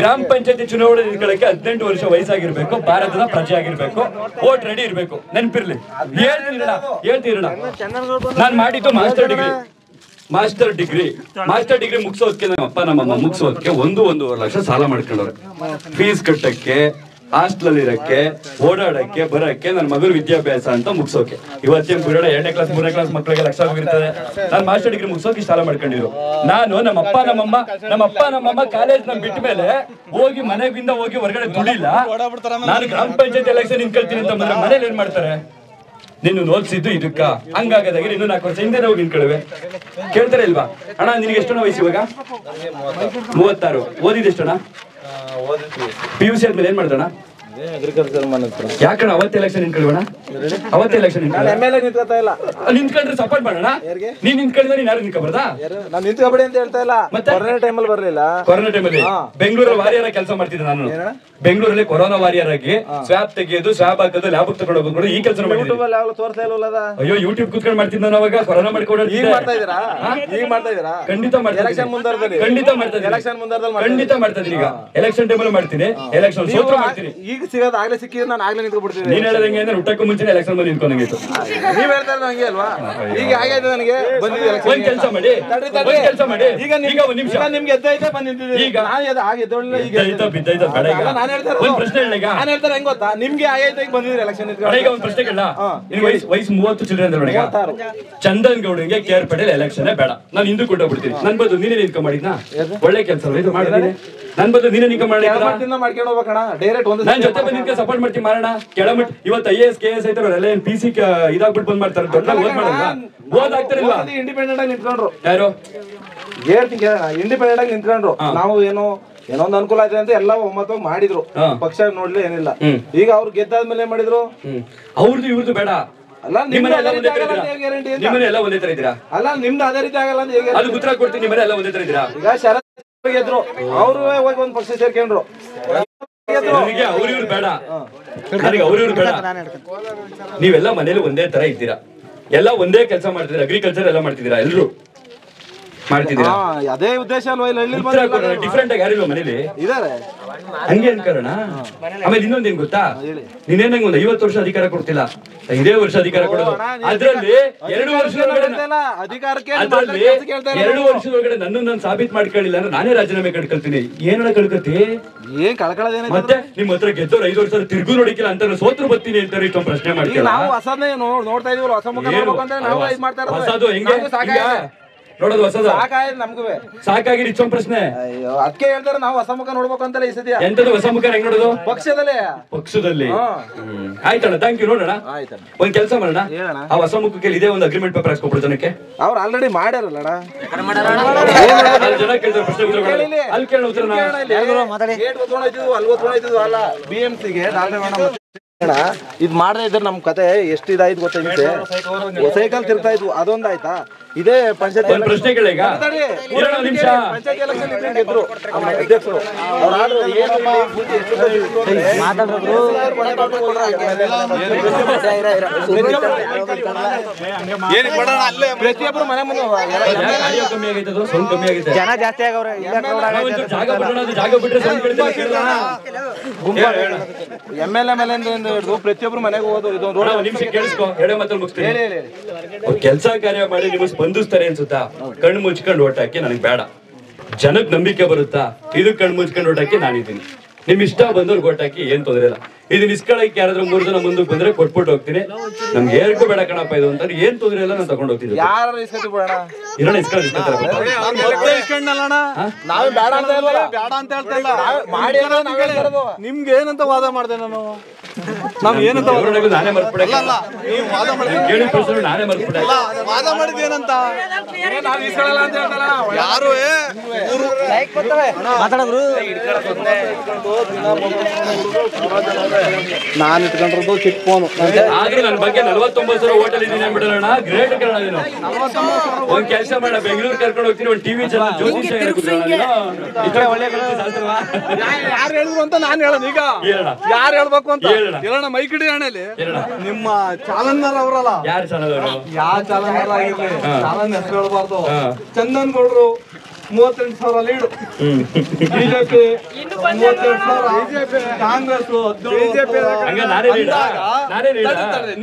A: ಗ್ರಾಮ ಪಂಚಾಯತಿ ಚುನಾವಣೆ ನಿಂತ್ಕೊಳ್ಳಕ್ಕೆ ಹದಿನೆಂಟು ವರ್ಷ ವಯಸ್ಸಾಗಿರ್ಬೇಕು ಭಾರತದ ಪ್ರಜೆ ಆಗಿರ್ಬೇಕು ವೋಟ್ ರೆಡಿ ಇರ್ಬೇಕು. ನೆನ್ಪಿರ್ಲಿ. ಹೇಳ್ತಿರಣ ಹೇಳ್ತಿರಣ ನಾನ್ ಮಾಡಿದ್ದು master degree master degree master degree ಮುಗಿಸೋದಕ್ಕೆ ನಮ್ಮ ಅಪ್ಪ ನಮ್ಮಮ್ಮ ಮುಗಿಸೋದಕ್ಕೆ ಒಂದು ಒಂದೂವರೆ ಲಕ್ಷ ಸಾಲ ಮಾಡ್ಕೊಂಡವ್ರೆ. ಫೀಸ್ ಕಟ್ಟಕ್ಕೆ ಹಾಸ್ಟೆಲ್ ಇರಕ್ಕೆ ಓಡಾಡಕ್ಕೆ, ಬರಕ್ಕೆ ನನ್ನ ಮಗನ ವಿದ್ಯಾಭ್ಯಾಸ ಅಂತ ಮುಗಿಸೋಕೆ. ಇವತ್ತೇನ್ ಬಿಡೋಣ ಎರಡನೇ ಕ್ಲಾಸ್ ಮೂರನೇ ಕ್ಲಾಸ್ ಮಕ್ಕಳಿಗೆ ಲಕ್ಷ ಹೋಗಿರ್ತದೆ. ನಾನು ಮಾಸ್ಟರ್ ಡಿಗ್ರಿ ಮುಗಿಸೋಕೆ ಸಾಲ ಮಾಡ್ಕೊಂಡಿರು ನಾನು ನಮ್ಮ ಅಪ್ಪ, ನಮ್ಮಮ್ಮ, ನಮ್ಮ ಅಪ್ಪ, ನಮ್ಮಮ್ಮ ಕಾಲೇಜ್ನ ಬಿಟ್ಟ ಮೇಲೆ ಹೋಗಿ ಮನೆಗಿಂದ ಹೋಗಿ ಹೊರಗಡೆ ದುಡಿಲ್ಲ. ನಾನು ಗ್ರಾಮ ಪಂಚಾಯತ್ ಎಲೆಕ್ಷನ್ ನಿಂತ್ಕೊಳ್ತೀನಿ ಅಂತ ಮನೇಲಿ ಏನ್ ಮಾಡ್ತಾರೆ? ನಿನ್ನ ಹೋಲ್ಸಿದ್ದು ಇದಕ್ಕ. ಹಂಗಾಗದಾಗಿ ಇನ್ನು ನಾಲ್ಕು ವರ್ಷ ಹಿಂದೆ ಹೋಗಿ ನಿಂತ್ಕೊಳ್ಳುವೆ ಕೇಳ್ತಾರೆ ಇಲ್ವಾ ಅಣ್ಣ ನಿನಗೆ ಎಷ್ಟು ವಯಸ್ಸು ಇವಾಗ? ಮೂವತ್ತಾರು. ಓದಿದ ಎಷ್ಟಣ್ಣ? ಪಿ ಯು ಸಿ ಆದ್ಮೇಲೆ ಏನ್ ಮಾಡ್ದಣ್ಣ? ಯಾಕಣ್ಣ ಅವತ್ತು ಎಲೆಕ್ಷನ್ ನಿಂತ್ಕೊಳ್ಳೋಣ? ಅವತ್ತು ಎಲೆಕ್ಷನ್
N: ನಿಂತ್ಕೊತಾ ಇಲ್ಲ.
A: ನಿಂತ್ಕೊಂಡ್ರೆ ಸಪೋರ್ಟ್ ಮಾಡೋಣ? ನೀನ್ ನಿಂತ್ಕೊಂಡ್ರೆ ನೀನ್ ಯಾರು ನಿಂತ್ಕೊಬಾರ್ದಾ?
N: ನಾನು ನಿಂತ್ಕೊಬೇಡಿ ಅಂತ ಹೇಳ್ತಾ ಇಲ್ಲ. ಕೊರೋನಾ ಟೈಮಲ್ಲಿ ಬರಲಿಲ್ಲ.
A: ಕೊರೋನಾ ಟೈಮಲ್ಲಿ ಬೆಂಗಳೂರಲ್ಲಿ ವಾರಿಯರ್ ಕೆಲಸ ಮಾಡ್ತಿದ್ದೆ ನಾನು. ಬೆಂಗಳೂರಲ್ಲಿ ಕೊರೋನಾ ವಾರಿಯರ್ ಆಗಿ ಸ್ವಾಬ್ ತೆಗೆಯೋದು ಸ್ವಾಬ್ ಹಾಕೋದು ಲ್ಯಾಬ್ ತಗೊಂಡು ಈ ಕೆಲಸ
N: ತೋರ್ತಾ ಇಲ್ಲದ
A: ಅಯ್ಯೋ ಯೂಟ್ಯೂಬ್ ಕುತ್ಕೊಂಡು ಮಾಡ್ತಿದ್ದ ನಾನು ಅವಾಗ. ಕೊರೋನಾ ಮಾಡ್ಕೊಂಡು
N: ಈಗ ಮಾಡ್ತಾ ಇದೀರಾ ಈಗ ಮಾಡ್ತಾ ಇದೀರಾ
A: ಖಂಡಿತ ಮಾಡ್ತಾ
N: ಎಲೆಕ್ಷನ್ ಮುಂದರದಲ್ಲಿ
A: ಖಂಡಿತ ಮಾಡ್ತಾ ಇದ್ದೀನಿ.
N: ಎಲೆಕ್ಷನ್ ಮುಂದರದಲ್ಲಿ
A: ಖಂಡಿತ ಮಾಡ್ತಾ ಈಗ. ಎಲೆಕ್ಷನ್ ಟೈಮಲ್ಲಿ ಮಾಡ್ತೀನಿ. ಎಲೆಕ್ಷನ್ ಸೋತ್ರ ಮಾಡ್ತೀನಿ.
N: ಈಗ ಸಿಗೋದು ಆಗ್ಲೇ ಸಿಕ್ಕಿದ್ರೆ ನಾನು ಆಗ್ಲೇ ನಿಂತ್ಕೊಬಿಡ್ತೀನಿ
A: ನೀನ್ ಹೇಳಿದಂಗೆ ಅಂದ್ರೆ ಊಟಕ್ಕೂ ಮುಂಚೆ ಎಲೆಕ್ಷನ್ ಬಂದು ನಿಂತ್ಕೊಂಡಂಗಿತ್ತು
N: ನೀವ್ ಹೇಳ್ತಾ ಇರೋದು ಹಂಗೆ ಅಲ್ವಾ? ಈಗ ಆಗೈತೆ ನನಗೆ? election
A: ಒಂದ್ ಕೆಲಸ ಮಾಡಿ
N: ತಡ್ರಿ, ತಡ್ರಿ.
A: ಒಂದ್ ಕೆಲ್ಸ ಮಾಡಿ.
N: ಈಗ
A: ಈಗ ಒಂದ್ ನಿಮಿಷ.
N: ನಾನು ನಿಮ್ಗೆ ಎದ್ದೈತೆ ಬಂದು ನಿಂತಿದ್ದೀನಿ
A: ಈಗ
N: ನಾನು ಅದು ಆಗ ಎದ್ದೋಳಿಲ್ಲ ಈಗ
A: ಬಿದ್ದೈತ ಬಿದ್ದೈತ ಬೇಡ ಈಗ.
N: ನಾನು ನಾನ್
A: ಒಂದು ಪ್ರಶ್ನೆ ಹೇಳಿ ಈಗ.
N: ನಾನು ಹೇಳ್ತಾರೆ ಹೆಂಗ್ ಗೊತ್ತಾ? ನಿಮ್ಗೆ ಆಗೈತೆ ಈಗ ಬಂದಿದ್ದೀರಿ ಎಲೆಕ್ಷನ್
A: ಅಣ್ಣ, ಈಗ ಒಂದ್ ಪ್ರಶ್ನೆ ಕೇಳ ನಿನ್ ವಯಸ್ಸು ವಯಸ್ಸು ಮೂವತ್ತು ಚಿಲ್ಡ್ರನ್ ಅಂದ್ರೆ ಈಗ. ಚಂದನ್ ಗೌಡಂಗೆ ಕೇರ್ ಪಟೇಲ್ ಎಲೆಕ್ಷನ್ ಬೇಡ. ನಾನು ಹಿಂದೂ ಬಿಡ್ತೀನಿ ನನ್ ಬದ್ದು ನೀನೇ ನಿಂತ್ಕೊಂಡ್ ಮಾಡಿದ್ನಾ? ಒಳ್ಳೆ ಕೆಲಸ ಇದು ಮಾಡಿದ್ದೀನಿ ನನ್ ಬದಲು ನೀನೇ ನಿಂತ್ಕೊಂಡ್ ಮಾಡಿದ್ರ
N: ಮಾಡ್ಕೊಂಡು ಹೋಗ್ಬೇಕಣ. ಡೈರೆಕ್ಟ್ ಒಂದು
A: ನಾನ್ ಜೊತೆ ಬಂದು ಸಪೋರ್ಟ್ ಮಾಡ್ತೀನಿ ಮಾರಣ ಕೆಳಮಟ್ ಇವತ್ತು I S K S N P C ಇದಾಗ್ಬಿಟ್ಟು ಬಂದ್ ಮಾಡ್ತಾರೆ. ದೊಡ್ಡ ಓದ್ ಮಾಡಲ್ಲ ಓದ್ ಆಗ್ತಾರಿಲ್ವಾ
N: ಇಂಡಿಪೆಂಡೆಂಟ್ ಆಗಿ ನಿಂತ್ಕೊಂಡ್ರು.
A: ಯಾರು?
N: ಹೇಳ್ತೀನಿ ಇಂಡಿಪೆಂಡೆಂಟ್ ಆಗಿ ನಿಂತ್ಕೊಂಡ್ರು. ನಾವು ಏನೋ ಏನೋ ಒಂದು ಅನುಕೂಲ ಆಯ್ತು ಅಂತ ಎಲ್ಲ ಒಮ್ಮತ ಮಾಡಿದ್ರು. ಪಕ್ಷ ನೋಡ್ಲಿ ಏನಿಲ್ಲ. ಈಗ ಅವ್ರು ಗೆದ್ದಾದ್ಮೇಲೆ ಏನ್ ಮಾಡಿದ್ರು?
A: ಅವ್ರದ್ದು ಇವ್ರದ್ದು ಬೇಡ.
N: ಅಲ್ಲ
A: ನಿಮ್ಮನೆ ಎಲ್ಲ
N: ನಿಮ್ದು
A: ಒಂದೇ ತರ ಇದ್ದೀರಾ?
N: ಅಂತ ಗ್ಯಾರಂಟಿ ಅಂತ.
A: ನಿಮ್ಮನೆ ಎಲ್ಲ ಒಂದೇ ತರ ಇದ್ದೀರಾ?
N: ಅಲ್ಲ ನಿಮ್ದು ಅದೇ ರೀತಿ ಆಗಲ್ಲ ಅಂತ ಹೇಗೆ
A: ಅದು ಉತ್ತರ ಕೊಡ್ತೀನಿ ನಿಮ್ಮನೆ ಎಲ್ಲ ಒಂದೇ ತರ ಇದ್ದೀರಾ?
N: ಈಗ ಶರತ್ ಗೆದ್ರು. ಅವರು ಹೋಗಿ ಒಂದ್ ಪಕ್ಷ ಸೇರ್ಕೊಂಡ್ರು.
A: ನನಗೆ ಅವ್ರ ಇವ್ರು ಬೇಡ. ನನಗೆ ಅವ್ರ ಇವ್ರು ಬೇಡ. ನೀವೆಲ್ಲ ಮನೇಲಿ ಒಂದೇ ತರ ಇದ್ದೀರಾ? ಎಲ್ಲ ಒಂದೇ ಕೆಲಸ ಮಾಡ್ತಿದ್ದೀರಾ? ಅಗ್ರಿಕಲ್ಚರ್ ಎಲ್ಲ ಮಾಡ್ತಿದ್ದೀರಾ ಎಲ್ರು? ಮಾಡ್ತಿದ್ದೀರಾ?
N: ಅದೇ ಉದ್ದೇಶ ಅಲ್ವಾ? ಇಲ್ಲಿ
A: ಹಳ್ಳಿ ಡಿಫ್ರೆಂಟ್ ಆಗಿ ಯಾರಿಲ್ವ ಮನೇಲಿ?
N: ಇದಾರೆ.
A: ಹಂಗೆ ಅನ್ಕರಣ ಆಮೇಲೆ ಇನ್ನೊಂದೇನ್ ಗೊತ್ತಾ? ನೀನೇನ್ ನಂಗೆ ಒಂದ್ ಐವತ್ತು ವರ್ಷ ಅಧಿಕಾರ ಕೊಡ್ತಿಲ್ಲ? ಇದೇ ವರ್ಷ ಅಧಿಕಾರ ಕೊಡೋದು. ಅದ್ರಲ್ಲಿ ಎರಡು ವರ್ಷದೊಳಗಡೆ ಅದ್ರಲ್ಲಿ ಎರಡು ವರ್ಷದೊಳಗಡೆ ನನ್ನ ನಾನು ಸಾಬೀತ್ ಮಾಡ್ಕೊಳ್ಳಿಲ್ಲ ಅಂದ್ರೆ ನಾನೇ ರಾಜೀನಾಮೆ ಕಳ್ಕೊಳ್ತೀನಿ ಏನ ಕಳ್ಕತಿ?
N: ಏನ್ ಕಳ್ಕೊಳ್ಳೋದೇನೆ
A: ಮತ್ತೆ ನಿಮ್ ಹತ್ರ ಗೆದ್ದವ್ರು ಐದು ವರ್ಷ ತಿರ್ಗು ನೋಡಿಕಿಲ್ಲ ಅಂತ ಸೋತ್ರ ಬರ್ತೀನಿ ಅಂತ ಇಷ್ಟೊಂದು ಪ್ರಶ್ನೆ
N: ಮಾಡ್ತೀನಿ
A: ಮಾಡ್ತೀರಾ?
N: ನಾವು ಹೊಸದೇ ನೋಡ್ತಾ ಇದೀವಲ್ಲ ಹೊಸ ಮುಖ? ಅಂತ ನಾವು ಇದ್ ಮಾಡ್ತಾ ಇರೋದು.
A: ಹೊಸದು ಹೆಂಗೆ? ನೋಡೋದು ಹೊಸದು?
N: ಸಾಕಾಯ್ತು ನಮ್ಗೂ
A: ಸಾಕಾಗಿ ಇಷ್ಟೊಂದ್ ಪ್ರಶ್ನೆ.
N: ಅಯ್ಯೋ ಅದಕ್ಕೆ ಹೇಳ್ತಾರೆ ನಾವು ಹೊಸ ಮುಖ ನೋಡ್ಬೇಕು ಅಂತಲೇ ಈ ಸದ್ಯ.
A: ಎಂತದ್ದು ಹೊಸ ಮುಖ ಹೆಂಗ್ ನೋಡೋದು?
N: ಪಕ್ಷದಲ್ಲೇ.
A: ಪಕ್ಷದಲ್ಲಿ. ಆಯ್ತಣ್ಣ ಥ್ಯಾಂಕ್ ಯು ನೋಡೋಣ. ಒಂದ್ ಕೆಲಸ ಮಾಡೋಣ. ಆ ಹೊಸ ಮುಖಕ್ಕೆ ಇದೇ ಒಂದು ಅಗ್ರಿಮೆಂಟ್ ಪೇಪರ್ ಹಾಸ್ಕೊಬಿಡು ಜನಕ್ಕೆ.
N: ಅವ್ರು ಆಲ್ರೆಡಿ
A: ಮಾಡ್ಯಾರಲ್ಲ ಜನ ಕೇಳ್ತಾರೆ ಪ್ರಶ್ನೆ. ಅಲ್ಲಿ ಕೇಳೋ
N: ಒತ್ಕೊಂಡೋಯ್ತಿದ್ವು ಅಲ್ಲಿ ಬಿ ಎಂ ಸಿ ಗೆ. ಇದ್ ಮಾಡದೇ ಇದ್ರೆ ನಮ್ ಕತೆ ಎಷ್ಟು ಇದಾಯ್ತು ಗೊತ್ತಾ ಹಿಂಸೆ ಸೈಕಲ್ ತಿರ್ತಾ ಇದ್ವು. ಅದೊಂದ್ ಆಯ್ತಾ ಇದೇ ಪಂಚಾಯತ್
A: ಒಂದು ಪ್ರಶ್ನೆ ನಿಮಿಷ.
N: ಪಂಚಾಯತ್ ಎಲೆಕ್ಷನ್ ಇದ್ರೆ ಅಧ್ಯಕ್ಷರು. ಅವ್ರಾದ್ರು ಮನೆ ಮುಂದೆ
A: ಕಮ್ಮಿ ಆಗೈತೆ ಅದು ಸೌಂಡ್ ಕಮ್ಮಿ ಆಗೈತೆ.
N: ಜನ ಜಾಸ್ತಿ ಆಗವ್ರೆ
A: ಜಾಗ ಬಿಡೋಣ ಜಾಗ ಬಿಟ್ರೆ sound.
N: M L M L ಎಂದು ಹಿಡಿದು ಪ್ರತಿಯೊಬ್ರು ಮನೆಗೆ ಹೋದ್ರು ಇದೊಂದು
A: ನಿಮಿಷ ಕೇಳಿಸ್ಕೊ ಮತ್ತೆ ಮುಗಿಸ್ತೀನಿ.
N: ಹೇಳಿ ಹೇಳಿ
A: ಕೆಲಸ ಕಾರ್ಯ ಮಾಡಿ ನಿಮಗೆ ಸ್ಪಂದಿಸ್ತಾರೆ ಅನ್ಸುತ್ತಾ? ಕಣ್ಣು ಮುಚ್ಕೊಂಡು ಓಟಕ್ಕೆ ನನಗೆ ಬೇಡ. ಜನಕ್ ನಂಬಿಕೆ ಬರುತ್ತಾ? ಇದು ಕಣ್ಣು ಮುಚ್ಕೊಂಡು ಓಟಕ್ಕೆ ನಾನಿದ್ದೀನಿ. ನಿಮ್ ಇಷ್ಟ ಬಂದವ್ರು ಓಟಾಕಿ ಹಾಕಿ ಏನ್ ತೊಂದ್ರೆ ಇಲ್ಲ. ಇದು ಇಸ್ಕೊಳಕ್ಕೆ ಯಾರಾದ್ರೂ ಮೂರ್ ಜನ ಮುಂದಕ್ಕೆ ಬಂದ್ರೆ ಕೊಟ್ಬಿಟ್ಟು ಹೋಗ್ತೀನಿ. ನಮ್ಗೆ ಏರ್ಗೂ ಬೇಡ ಕಣಪ್ಪ ಇದು ಅಂತ. ಏನ್ ತೊಂದ್ರೆ ಇಲ್ಲ ನಾನು ತಗೊಂಡು ಹೋಗ್ತೀನಿ
N: ಯಾರು ಇಸ್ಕೊತಿ ಬಿಡೋಣ?
A: ಇರೋಣ ಇಸ್ಕೊತಾರೆ.
D: ನಿಮ್ಗೆ ಏನಂತ ವಾದ ಮಾಡ್ದೆ ನಾನು? ನಾವ್ ಏನಂತ
A: ನಾನೇ ಮರ್ಪಡೆ
D: ನೀವು ವಾದ ಮಾಡಿ
A: ಕೇಳಿದ ಪ್ರಶ್ನೆ ನಾನೇ ಮರ್ತ್ಬಿಟ್ಟೆ
D: ವಾದ ಮಾಡಿದ ಏನಂತ? ಯಾರು ಮಾತಾಡೋರು ನಾನು ಇಟ್ಕೊಂಡಿರೋದು ಚಿಕ್ಕ ಫೋನ್
A: ಆದ್ರೆ ನನ್ನ ಬಗ್ಗೆ ನಲವತ್ತೊಂಬತ್ತು ಸಾವಿರ ಹೋಟೆಲ್ ಇದೀನಿ ಬಿಡೋಣ ಗ್ರೇಟ್ ಕನ್ನಡ ನೀನು. ಒಂದ್ ಕೆಲಸ ಮಾಡ. ಬೆಂಗಳೂರು ಕರ್ಕೊಂಡು ಹೋಗ್ತೀನಿ. ಒಂದ್ ಟಿವಿ ಚಾನಲ್ ಜ್ಯೋತಿಷ
D: ಯಾರು ಹೇಳಿದ್ರು ಅಂತ ನಾನು ಹೇಳೋದು ಈಗ. ಯಾರು ಹೇಳ್ಬೇಕು ಅಂತ?
A: ಹೇಳೋಣ.
D: ಮೈ ಕಡೆ ಹಣೆಯಲ್ಲಿ. ನಿಮ್ಮ ಚಾಲನ್ನರ್ ಅವರಲ್ಲ.
A: ಯಾರು ಚಾನಲ್ ಯಾರ
D: ಯಾವ ಚಾಲನ್ನರ್ ಆಗಿರ್ಲಿ. ಚಾಲನ್ ಹೆಸರು ಹೇಳ್ಬಾರ್ದು. ಚಂದನ್ ಗೌಡ್ರು ಮೂವತ್ತೆಂಟು ಸಾವಿರ ಲೀಡು ಬಿಜೆಪಿ ಮೂವತ್ತೆಂಟು ಸಾವಿರ. ಕಾಂಗ್ರೆಸ್ ಬಿಜೆಪಿ?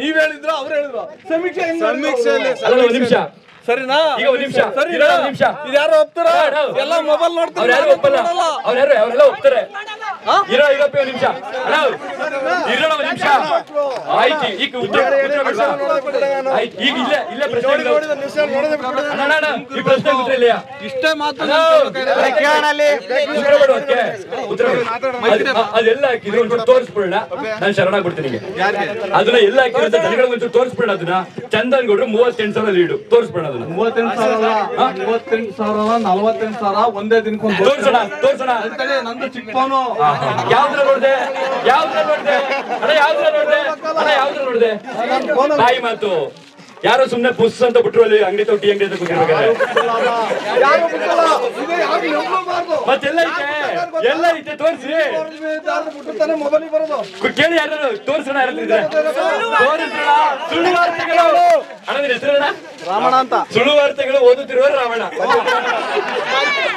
D: ನೀವ್ ಹೇಳಿದ್ರು ಅವ್ರು ಹೇಳಿದ್ರು. ಸಮೀಕ್ಷೆ
A: ಸಮೀಕ್ಷೆ ನಿಮಿಷ.
D: ಸರಿನಾ?
A: ಈಗ ಒಂದ್ ನಿಮಿಷ. ಸರಿ ನಿಮಿಷ.
D: ಇದ್ಯಾರು ಒಪ್ತಾರ? ಎಲ್ಲ ಮೊಬೈಲ್
A: ನೋಡ್ತಾರೆ? ಯಾರು ಒಪ್ಪಲ್ಲ? ಅವ್ರು ಯಾರು? ಅವರೆಲ್ಲ ಒಪ್ತಾರೆ. ಇರೋ ಇರಪ್ಪ ಒಂದ್ ನಿಮಿಷ. ಅಣ್ಣ ಇರೋಣ ಒಂದ್ ನಿಮಿಷ. ಆಯ್ತು ಈಗ ಉತ್ತರ ಉತ್ತರ ಬಿಡ್ವಾ? ಆಯ್ತು ಈಗ ಇಲ್ಲ ಇಲ್ಲ ಪ್ರಶ್ನೆ ಈ ಪ್ರಶ್ನೆ ಉತ್ತರ ಇಲ್ಲಯ್ಯ?
D: ಇಷ್ಟೇ.
A: ಉತ್ತರ ಅದೆಲ್ಲ ಹಾಕಿದ್ರು ಒಂಚೂರು ತೋರಿಸ್ಬಿಡೋಣ. ನಾನು ಶರಣಾಗ್ಬಿಡ್ತೀನಿ ಅದನ್ನ ಎಲ್ಲ ಹಾಕಿರೋ ಜನಗಳ ಒಂಚೂರು ತೋರಿಸ್ಬಿಡೋಣ ಅದನ್ನ. ಚಂದನ್ ಗೌಡ್ರು ಮೂವತ್ತೆಂಟು ಸಾವಿರ ಲೀಡು. ತೋರಿಸ್ಬಿಡೋಣ ಅದನ್ನ
D: ಮೂವತ್ತೆಂಟು ಸಾವಿರ ಮೂವತ್ತೆಂಟು ಸಾವಿರ ನಲವತ್ತೆಂಟು ಸಾವಿರ ಒಂದೇ ದಿನಕ್ಕೊಂದು
A: ತೋರ್ಸೋಣ ತೋರ್ಸೋಣ.
D: ಅಂತೇಳಿ ನಂದು ಚಿಕ್ಕವನು.
A: ಯಾವ್ದ್ರ ನೋಡ್ದೆ? ಯಾವ್ದ್ರ ನೋಡ್ದೆ? ಅಣ್ಣ ಯಾವ್ದ್ರ ನೋಡ್ದೆ? ಅಣ್ಣ ಯಾವ್ದ್ರ ನೋಡ್ದೆ? ತಾಯಿ ಮಾತು. ಯಾರೋ ಸುಮ್ನೆ ಪುಸ್ ಅಂತ ಬಿಟ್ರು ಅಲ್ಲಿ ಅಂಗಡಿ ತೊಟ್ಟಿ ಅಂಗಡಿ ಅಂತ ಕೂತಿರ್ಬೇಕಾದ್ರೆ
D: ಯಾರು ಬಿಟ್ಟಲ್ಲ? ಇದು ಯಾರು ನಂಬಬಾರ್ದು
A: ಮತ್ತೆಲ್ಲ ಐತೆ? ಎಲ್ಲ ಐತೆ ತೋರಿಸಿ.
D: ಬಿಟ್ಟಿರ್ತಾನೆ ಮೊಬೈಲ್ ಬರೋದು.
A: ಕೇಳಿ ಯಾರು ತೋರಿಸೋಣ ಯಾರಿದ್ರೆ ತೋರಿಸೋಣ. ಸುಳ್ಳು ವಾರ್ತೆಗಳು ಹೆಸರಣ್ಣ
D: ರಾಮಣ್ಣ ಅಂತ.
A: ಸುಳ್ಳು ವಾರ್ತೆಗಳು ಓದುತ್ತಿರುವ ರಾವಣ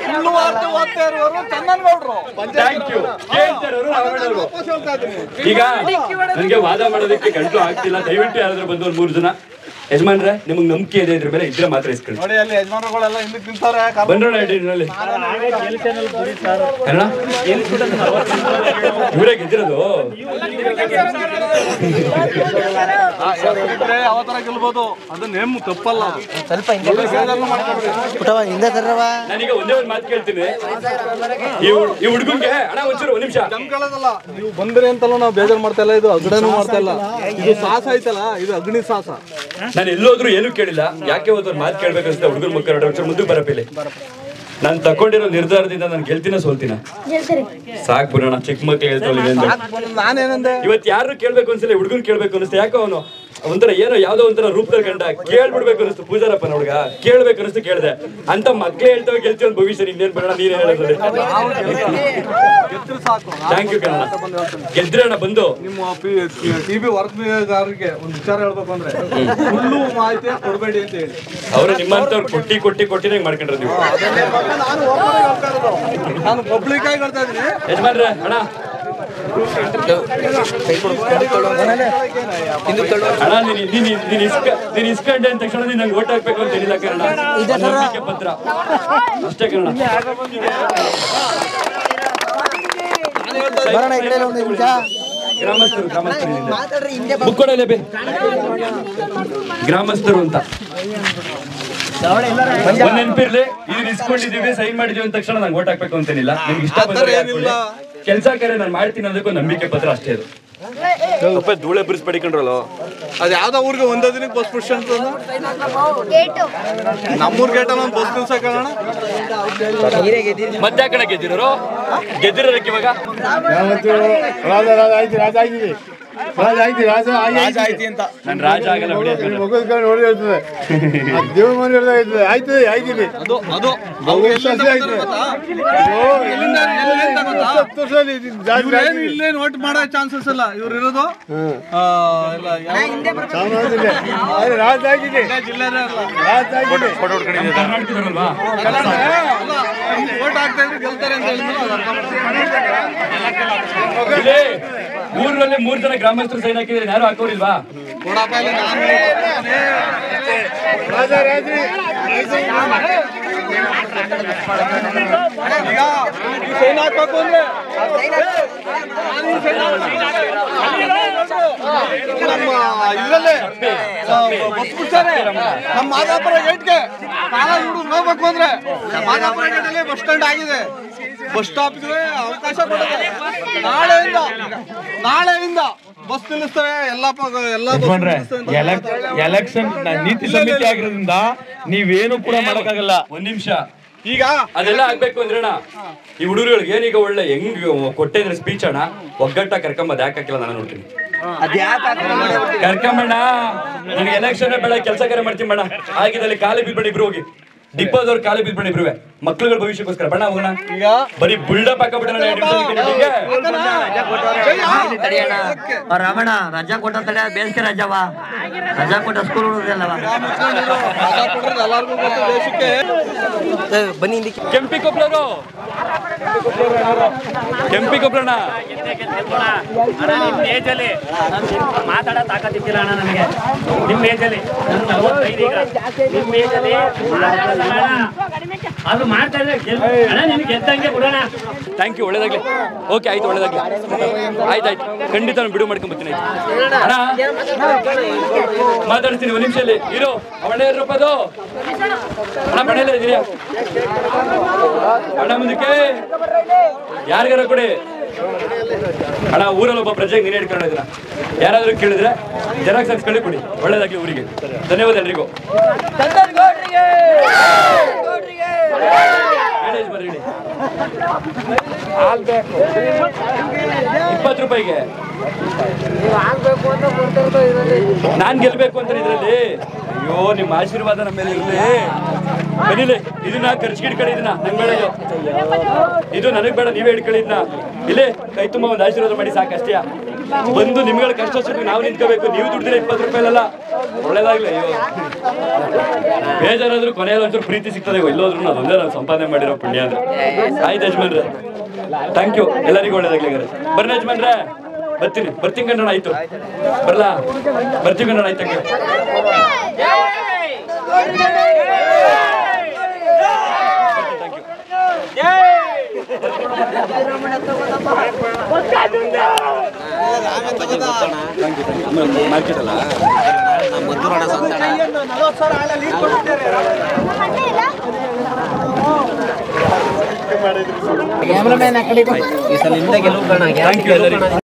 D: ಸುಳ್ಳು ವಾರ್ತೆ ಓದ್ತಾ ಇರೋರು ಚಂದನ್ ಗೌಡ್ರು
A: ಥ್ಯಾಂಕ್ ಯು ಕೇಳ್ತಾ ಇರೋರು ರಾವಣ ಅವರು
D: ವಾಪಸ್ ಹೇಳ್ತಾ ಇದ್ದೀನಿ
A: ಈಗ ನನಗೆ ವಾದ ಮಾಡೋದಕ್ಕೆ ಗಂಟು ಆಗ್ತಿಲ್ಲ. ದಯವಿಟ್ಟು ಯಾರಾದ್ರೂ ಬಂದು ಒಂದ್ ಮೂರು ಜನ. ಯಜಮಾನ್ರೆ ನಿಮಗೆ ನಂಬಿಕೆ ಇದೆ ಇದ್ರ ಮೇಲೆ ಇದ್ರೆ ಮಾತ್ರ ಇಸ್ಕೊಳ್ಳಿ.
D: ನೋಡಿ ಅಲ್ಲಿ ಯಜಮಾನರುಗಳೆಲ್ಲ ಹಿಂದಕ್ಕೆ ನಿಂತಾರೆ
A: ಬಂದ್ರೋಣ ಇಡ್ರಿ ಅಣ್ಣ ಇವರೇ ಗೆದ್ದಿರೋದು?
D: ಯಾವ ತರ ಗೆಲ್ಬೋದು? ಅದು ನೇಮ್ ತಪ್ಪಲ್ಲ. ಸ್ವಲ್ಪ
A: ನಾನೀಗ ಒಂದೇ ಒಂದು ಮಾತು ಕೇಳ್ತೀನಿ. ಈ ಹುಡ್- ಈ ಹುಡುಗಂಗೆ ಅಣ್ಣ ಒಂಚೂರು ಒಂದ್ ನಿಮಿಷ.
D: ಕೇಳೋದಲ್ಲ ನೀವು ಬಂದ್ರೆ ಅಂತಲ್ಲ ನಾವು ಬೇಜಾರ್ ಮಾಡ್ತಾ ಇಲ್ಲ ಇದು ಅಗ್ಡನೂ ಮಾಡ್ತಾ ಇಲ್ಲ. ಇದು ಸಾಹಸ ಐತಲ್ಲ ಇದು ಅಗ್ನಿ ಸಾಹಸ
A: ನಾನು ಎಲ್ಲೋದ್ರು ಏನು ಕೇಳಿಲ್ಲ. ಯಾಕೆ ಹೋದ್ರು ಮಾತು ಕೇಳ್ಬೇಕಂತ ಅನ್ಸುತ್ತೆ ಹುಡುಗರ ಮಕ್ಕಳು ಎರಡು ವರ್ಷ ಮುಂದೆ ಬರಪಿಲ್ಲ ನಾನು ತಕೊಂಡಿರೋ ನಿರ್ಧಾರದಿಂದ ನಾನು ಗೆಲ್ತೀನ ಸೋಲ್ತೀನ? ಸಾಕ್ ಬಿಡೋಣ ಚಿಕ್ಕ ಮಕ್ಳು ಹೇಳ್ತಾವಲ್ಲಿ ಇವತ್ತು ಯಾರು ಕೇಳ್ಬೇಕು ಅನ್ಸಿಲ್ಲ ಹುಡುಗರು ಕೇಳ್ಬೇಕು ಅನಿಸ್ತು ಯಾಕೋ ಅವನು ಒಂಥರ ಏನೋ ಯಾವ್ದೋ ಒಂಥರ ರೂಪದಲ್ಲಿ ಕಂಡ ಕೇಳ್ಬಿಡ್ಬೇಕು ಅನಿಸ್ತು ಪೂಜಾರಪ್ಪ ಹುಡುಗ. ಕೇಳ್ಬೇಕು ಅನಿಸ್ತು ಕೇಳ್ದೆ. ಅಂತ ಮಕ್ಳೇ ಹೇಳ್ತಾವೆ ಗೆಲ್ತೀವಿ ಒಂದು ಭವಿಷ್ಯ ಇನ್ನೇನ್ ಬೇಡ ನೀನೇ ಹೇಳೋದು ಥ್ಯಾಂಕ್ ಯು ಕಣ್ಣ ಗೆದ್ರೆ ಅಣ್ಣ ಬಂದು.
D: ನಿಮ್ಮ ಟಿವಿ ವರ್ಗಾರಿಗೆ ಒಂದು ವಿಚಾರ ಹೇಳ್ಬೇಕು ಅಂದ್ರೆ ಸುಳ್ಳು ಮಾಹಿತಿ ಕೊಡಬೇಡಿ ಅಂತ ಹೇಳಿ.
A: ಅವ್ರು ನಿಮ್ಮಂತವ್ರು ಕೊಟ್ಟಿ ಕೊಟ್ಟಿ ಕೊಟ್ಟಿನೇ ಮಾಡ್ಕೊಂಡ್ರೆ ನೀವು.
D: ನಾನು ಪಬ್ಲಿಕ್ ಆಗಿ ಹೇಳ್ತಾ ಇದ್ದೀನಿ.
A: ಯಜಮಾನ್ರೆ ಅಣ್ಣ. ನೀನ್ ಇಸ್ಕಂಡೆ ಅಂದ ತಕ್ಷಣ ನೀನ್ ನಂಗೆ ಓಟ್ ಹಾಕ್ಬೇಕು ಅಂತ ಹೇಳಿಲ್ಲ ನಂಬಿಕೆ ಪತ್ರ ಅಷ್ಟೇ ಕಣ ಗ್ರಾಮಸ್ಥರು ಗ್ರಾಮಸ್ಥರು ಬೇ ಗ್ರಾಮಸ್ಥರು ಅಂತ ಒಂದ್ ನೆನ್ಪಿರ್ಲಿ ಇದನ್ನ ಇಸ್ಕೊಂಡಿದ್ದೀವಿ, ಸೈನ್ ಮಾಡಿದೀವಿ ಅಂದ ತಕ್ಷಣ ನಂಗೆ ಓಟ್ ಹಾಕ್ಬೇಕು ಅಂತೇನಿಲ್ಲ ನಿಮ್ಗೆ ಇಷ್ಟ ಬಂದ್ರೆ. ಕೆಲಸ ಕಾರ್ಯ ನಾನು ಮಾಡ್ತೀನಿ ಅನ್ನೋದಕ್ಕೂ ನಂಬಿಕೆ ಪತ್ರ ಅಷ್ಟೇ ಅದು. ಧೂಳೆ ಬಿರ್ಸ್ ಪಡಿಕೊಂಡ್ರಲ್ಲ
D: ಅದು ಯಾವ್ದೋ ಊರಿಗೆ ಒಂದೇ ದಿನಕ್ಕೆ ಬಸ್ ಪುಷ್ ಅಂತ ನಮ್ಮೂರ್ ಗೇಟಲ್ಲಿ ಒಂದು ಬಸ್ ನಿಲ್ಸಕ್ಕಣ
A: ಮತ್ತೆ ಗೆದ್ದಿರೋ ಕಡೆ ಗೆದ್ದಿರೋರು? ಗೆದ್ದಿರೋದಕ್ಕೆ ಇವಾಗ?
H: ರಾಜ ರಾಜ ಆಯ್ತು ರಾಜ ರಾಜ ಆಯ್ತು ರಾಜ ರಾಜ ಆಯ್ತು
D: ಅಂತ.
A: ನಾನು ರಾಜ ಆಗಲ್ಲ ಬಿಡಿ.
H: ಮಗದ ನೋಡಿ ಹೇಳ್ತದೆ. ದೇವ್ರ ಮನೆ ಹೇಳ್ತಾ ಇರ್ತದೆ ಆಯ್ತು ಆಯ್ತೀವಿ
D: ಅದು ಅದು. ಇಲ್ಲೇನು ಒಟ್ಟು ಮಾಡೋ ಚಾನ್ಸಸ್ ಇಲ್ಲ. ಇವ್ರು ಇರೋದು.
H: ರಾಜ ಆಗಿದೆ
D: ಹಾಕ್ತಾ ಇದ್ರೆ ಗೆಲ್ತಾರೆ ಅಂತ ಹೇಳಿದ್ರು.
A: ಊರಲ್ಲಿ ಮೂರ್ ಜನ ಗ್ರಾಮಸ್ಥರು ಸೈನ್ ಹಾಕಿದ್ರೆ ಯಾರು ಹಾಕೋರಿಲ್ವಾ.
D: ನಮ್ಮ ಇದರಲ್ಲೇ ನಮ್ಮ ಮಾದಾಪುರ ಗೇಟ್ಗೆ ಕಾಲ ಹುಡುಗ ಹೋಗ್ಬೇಕು ಅಂದ್ರೆ ಮಾದಾಪುರ ಗೇಟಲ್ಲಿ ಬಸ್ ಸ್ಟ್ಯಾಂಡ್ ಆಗಿದೆ. ಬಸ್ ಸ್ಟಾಪ್ ಅವಕಾಶ ಕೊಡುತ್ತೆ ನಾಳೆಯಿಂದ ನಾಳೆಯಿಂದ ಬಸ್ ನಿಲ್ಲಿಸ್ತವೆ ಎಲ್ಲ
K: ಎಲೆಕ್ಷನ್ ನೀತಿ ಸಮಿತಿ ಆಗಿರೋದ್ರಿಂದ ನೀವೇನು ಕೂಡ ಮಾಡಕ್ಕಾಗಲ್ಲ.
A: ಒಂದ್ ನಿಮಿಷ.
N: ಈಗ
A: ಅದೆಲ್ಲ ಆಗ್ಬೇಕು ಅಂದ್ರಣ ಈ ಹುಡುಗರುಗಳಿಗೆ ಏನೀಗ ಒಳ್ಳೆ ಹೆಂಗ್ ಕೊಟ್ಟೆ ಅಂದ್ರೆ ಸ್ಪೀಚ್ ಅಣ್ಣ? ಒಗ್ಗಟ್ಟ ಕರ್ಕೊಂಬದ್ ಯಾಕೆ ಹಾಕಿಲ್ಲ ನಾನು ನೋಡ್ತೀನಿ. ಕರ್ಕೊಂಬಣ್ಣ ನನಗೆ ಎಲೆಕ್ಷನ್ ಬೇಡ ಕೆಲಸ ಕಾರ್ಯ ಮಾಡ್ತೀನಿ ಬಣ್ಣ. ಆಗಿದ್ದಲ್ಲಿ ಕಾಲಿ ಬಿದ್ಬೇಡಿ ಇಬ್ರು ಹೋಗಿ. ಡಿಪ್ಪೋದವ್ರು ಕಾಲಿ ಬಿದ್ಬೇಡಿ ಇಬ್ರುವೆ. ಮಕ್ಳುಗಳ ಭವಿಷ್ಯಕ್ಕೋಸ್ಕರ. ಬಣ್ಣ ಹೋಗೋಣ ಬರೀ ಬಿಲ್ಡಪ್ ಹಾಕಬಿಟ್ಟ
L: ರಮಣ ರಜಾ ಕೊಟ್ಟ ತಡೆ ಬೇಸಿಗೆ ರಜಾವ ರಜಾ ಕೊಟ್ಟ ಸ್ಕೂಲ್ ಹುಡುಗರಲ್ಲವ
N: ಎಲ್ಲರಿಗೂ ಗೊತ್ತು ದೇಶಕ್ಕೆ.
A: ಬನ್ನಿ ಕೆಂಪಿ ಕೊಪ್ಪಳರು ಕೆಂಪಿ
E: ಕೊಪ್ಪಳಣ ನಿಮ್ಮ ಏಜಲ್ಲಿ ಮಾತಾಡೋ ತಾಕತ್ತಿದ್ದಿಲ್ಲ ಅಣ್ಣ ನನಗೆ. ನಿಮ್ಮ ಏಜಲ್ಲಿ ಈಗ. ನಿಮ್ಮ ಏಜಲ್ಲಿ. ಅದು ಮಾಡ್ತಾ ಇದ್ರೆ ಅಣ್ಣ ನಿಮ್ಗೆ ಗೆದ್ದಂಗೆ ಬಿಡೋಣ.
A: ಥ್ಯಾಂಕ್ ಯು ಒಳ್ಳೇದಾಗ್ಲಿ. ಓಕೆ ಆಯ್ತು ಒಳ್ಳೇದಾಗ್ಲಿ. ಆಯ್ತು ಆಯ್ತು. ಖಂಡಿತ ನಾನು ಬಿಡು ಮಾಡ್ಕೊಂಬತ್ತೀನಿ ಆಯ್ತು. ಅಣ್ಣ ಮಾತಾಡ್ತೀನಿ ಒಂದು ನಿಮಿಷದಲ್ಲಿ ಇರೋ ಒಳ್ಳೆಯ ರೂಪದು ಅಣ್ಣ ಮನೇಲೆ ಇದೀಯಾ? ಅಣ್ಣ ಮುಂದಕ್ಕೆ. ಯಾರಿಗಾರ ಕೊಡಿ? ಅಣ್ಣ ಊರಲ್ಲಿ ಒಬ್ಬ ಪ್ರಜೆಗೆ ನೀನು ಹಿಡ್ಕೊಂಡಿದ್ರ ಯಾರಾದ್ರೂ ಕೇಳಿದ್ರೆ ಜೆರಾಕ್ಸ್ ಹಾಕ್ಸ್ ಕಳಿ ಕೊಡಿ. ಒಳ್ಳೇದಾಗ್ಲಿ ಊರಿಗೆ. ಧನ್ಯವಾದ ಎಲ್ರಿಗೂ. ಗಣೇಶ್ ಬರ್ರಿ ಇಡಿ. ಇಪ್ಪತ್ತು ರೂಪಾಯಿಗೆ. ನಾನ್ ಗೆಲ್ಬೇಕು ಅಂತ ಇದ್ರಲ್ಲಿ. ಅಯ್ಯೋ, ನಿಮ್ಮ ಆಶೀರ್ವಾದ ನಮ್ಮ ಮೇಲೆ ಇರ್ಲಿ ಬನ್ನಿಲಿ, ಇದನ್ನ ಖರ್ಚಿಗೆ ಇಟ್ಕೊಳ್ಳಿ ಇದನ್ನ. ನಂಗೆ ಬೇಡ ಇದು. ನನಗೆ ಬೇಡ, ನೀವೇ ಇಟ್ಕೊಳ್ಳಿ ಇದನ್ನ. ಇಲ್ಲಿ ಕೈ ತುಂಬ ಒಂದು ಆಶೀರ್ವಾದ ಮಾಡಿ ಸಾಕಷ್ಟೇ. ಬಂದು ನಿಮ್ಗಳ ಕಷ್ಟ ಸುಖ ನಾವು ನಿಂತ್ಕೋಬೇಕು. ನೀವು ದುಡ್ದಿರ ಇಪ್ಪತ್ತು ರೂಪಾಯಿಲಲ್ಲ ಒಳ್ಳೇದಾಗ್ಲಿ, ಅಯ್ಯೋ. ಬೇಜಾರಾದ್ರೂ ಕೊನೆಯಲ್ಲಿ ಒಂಚೂರು ಪ್ರೀತಿ ಸಿಗ್ತದೆ. ಎಲ್ಲೋದ್ರು ಅದೊಂದೇ ನಾನು ಸಂಪಾದನೆ ಮಾಡಿರೋ ಪುಣ್ಯ ಅಂದ್ರೆ ಆಯ್ತು ಯಜಮಾನ್ರೆ. ಥ್ಯಾಂಕ್ ಯು ಎಲ್ಲರಿಗೂ ಒಳ್ಳೇದಾಗ್ಲಿ. ಬರ್ರಿ ಯಜಮಾನ್ರೆ. ಬರ್ತೀನಿ. ಬರ್ತೀನಿ ಕಣ್ಣ ಆಯ್ತು. ಬರಲ್ಲ ಬರ್ತೀನಿ ಕಣ್ಣ ಆಯ್ತು, ಹಂಗೆ.
C: ಕ್ಯಾಮ್ರಾಮನ್ ಆ ಕಡೆ ಈ ಸಲ ಹಿಂದೆ ಗೆಲುವು ಕಾಣ
A: ಥ್ಯಾಂಕ್ ಯು ಎಲ್ಲರಿಗೂ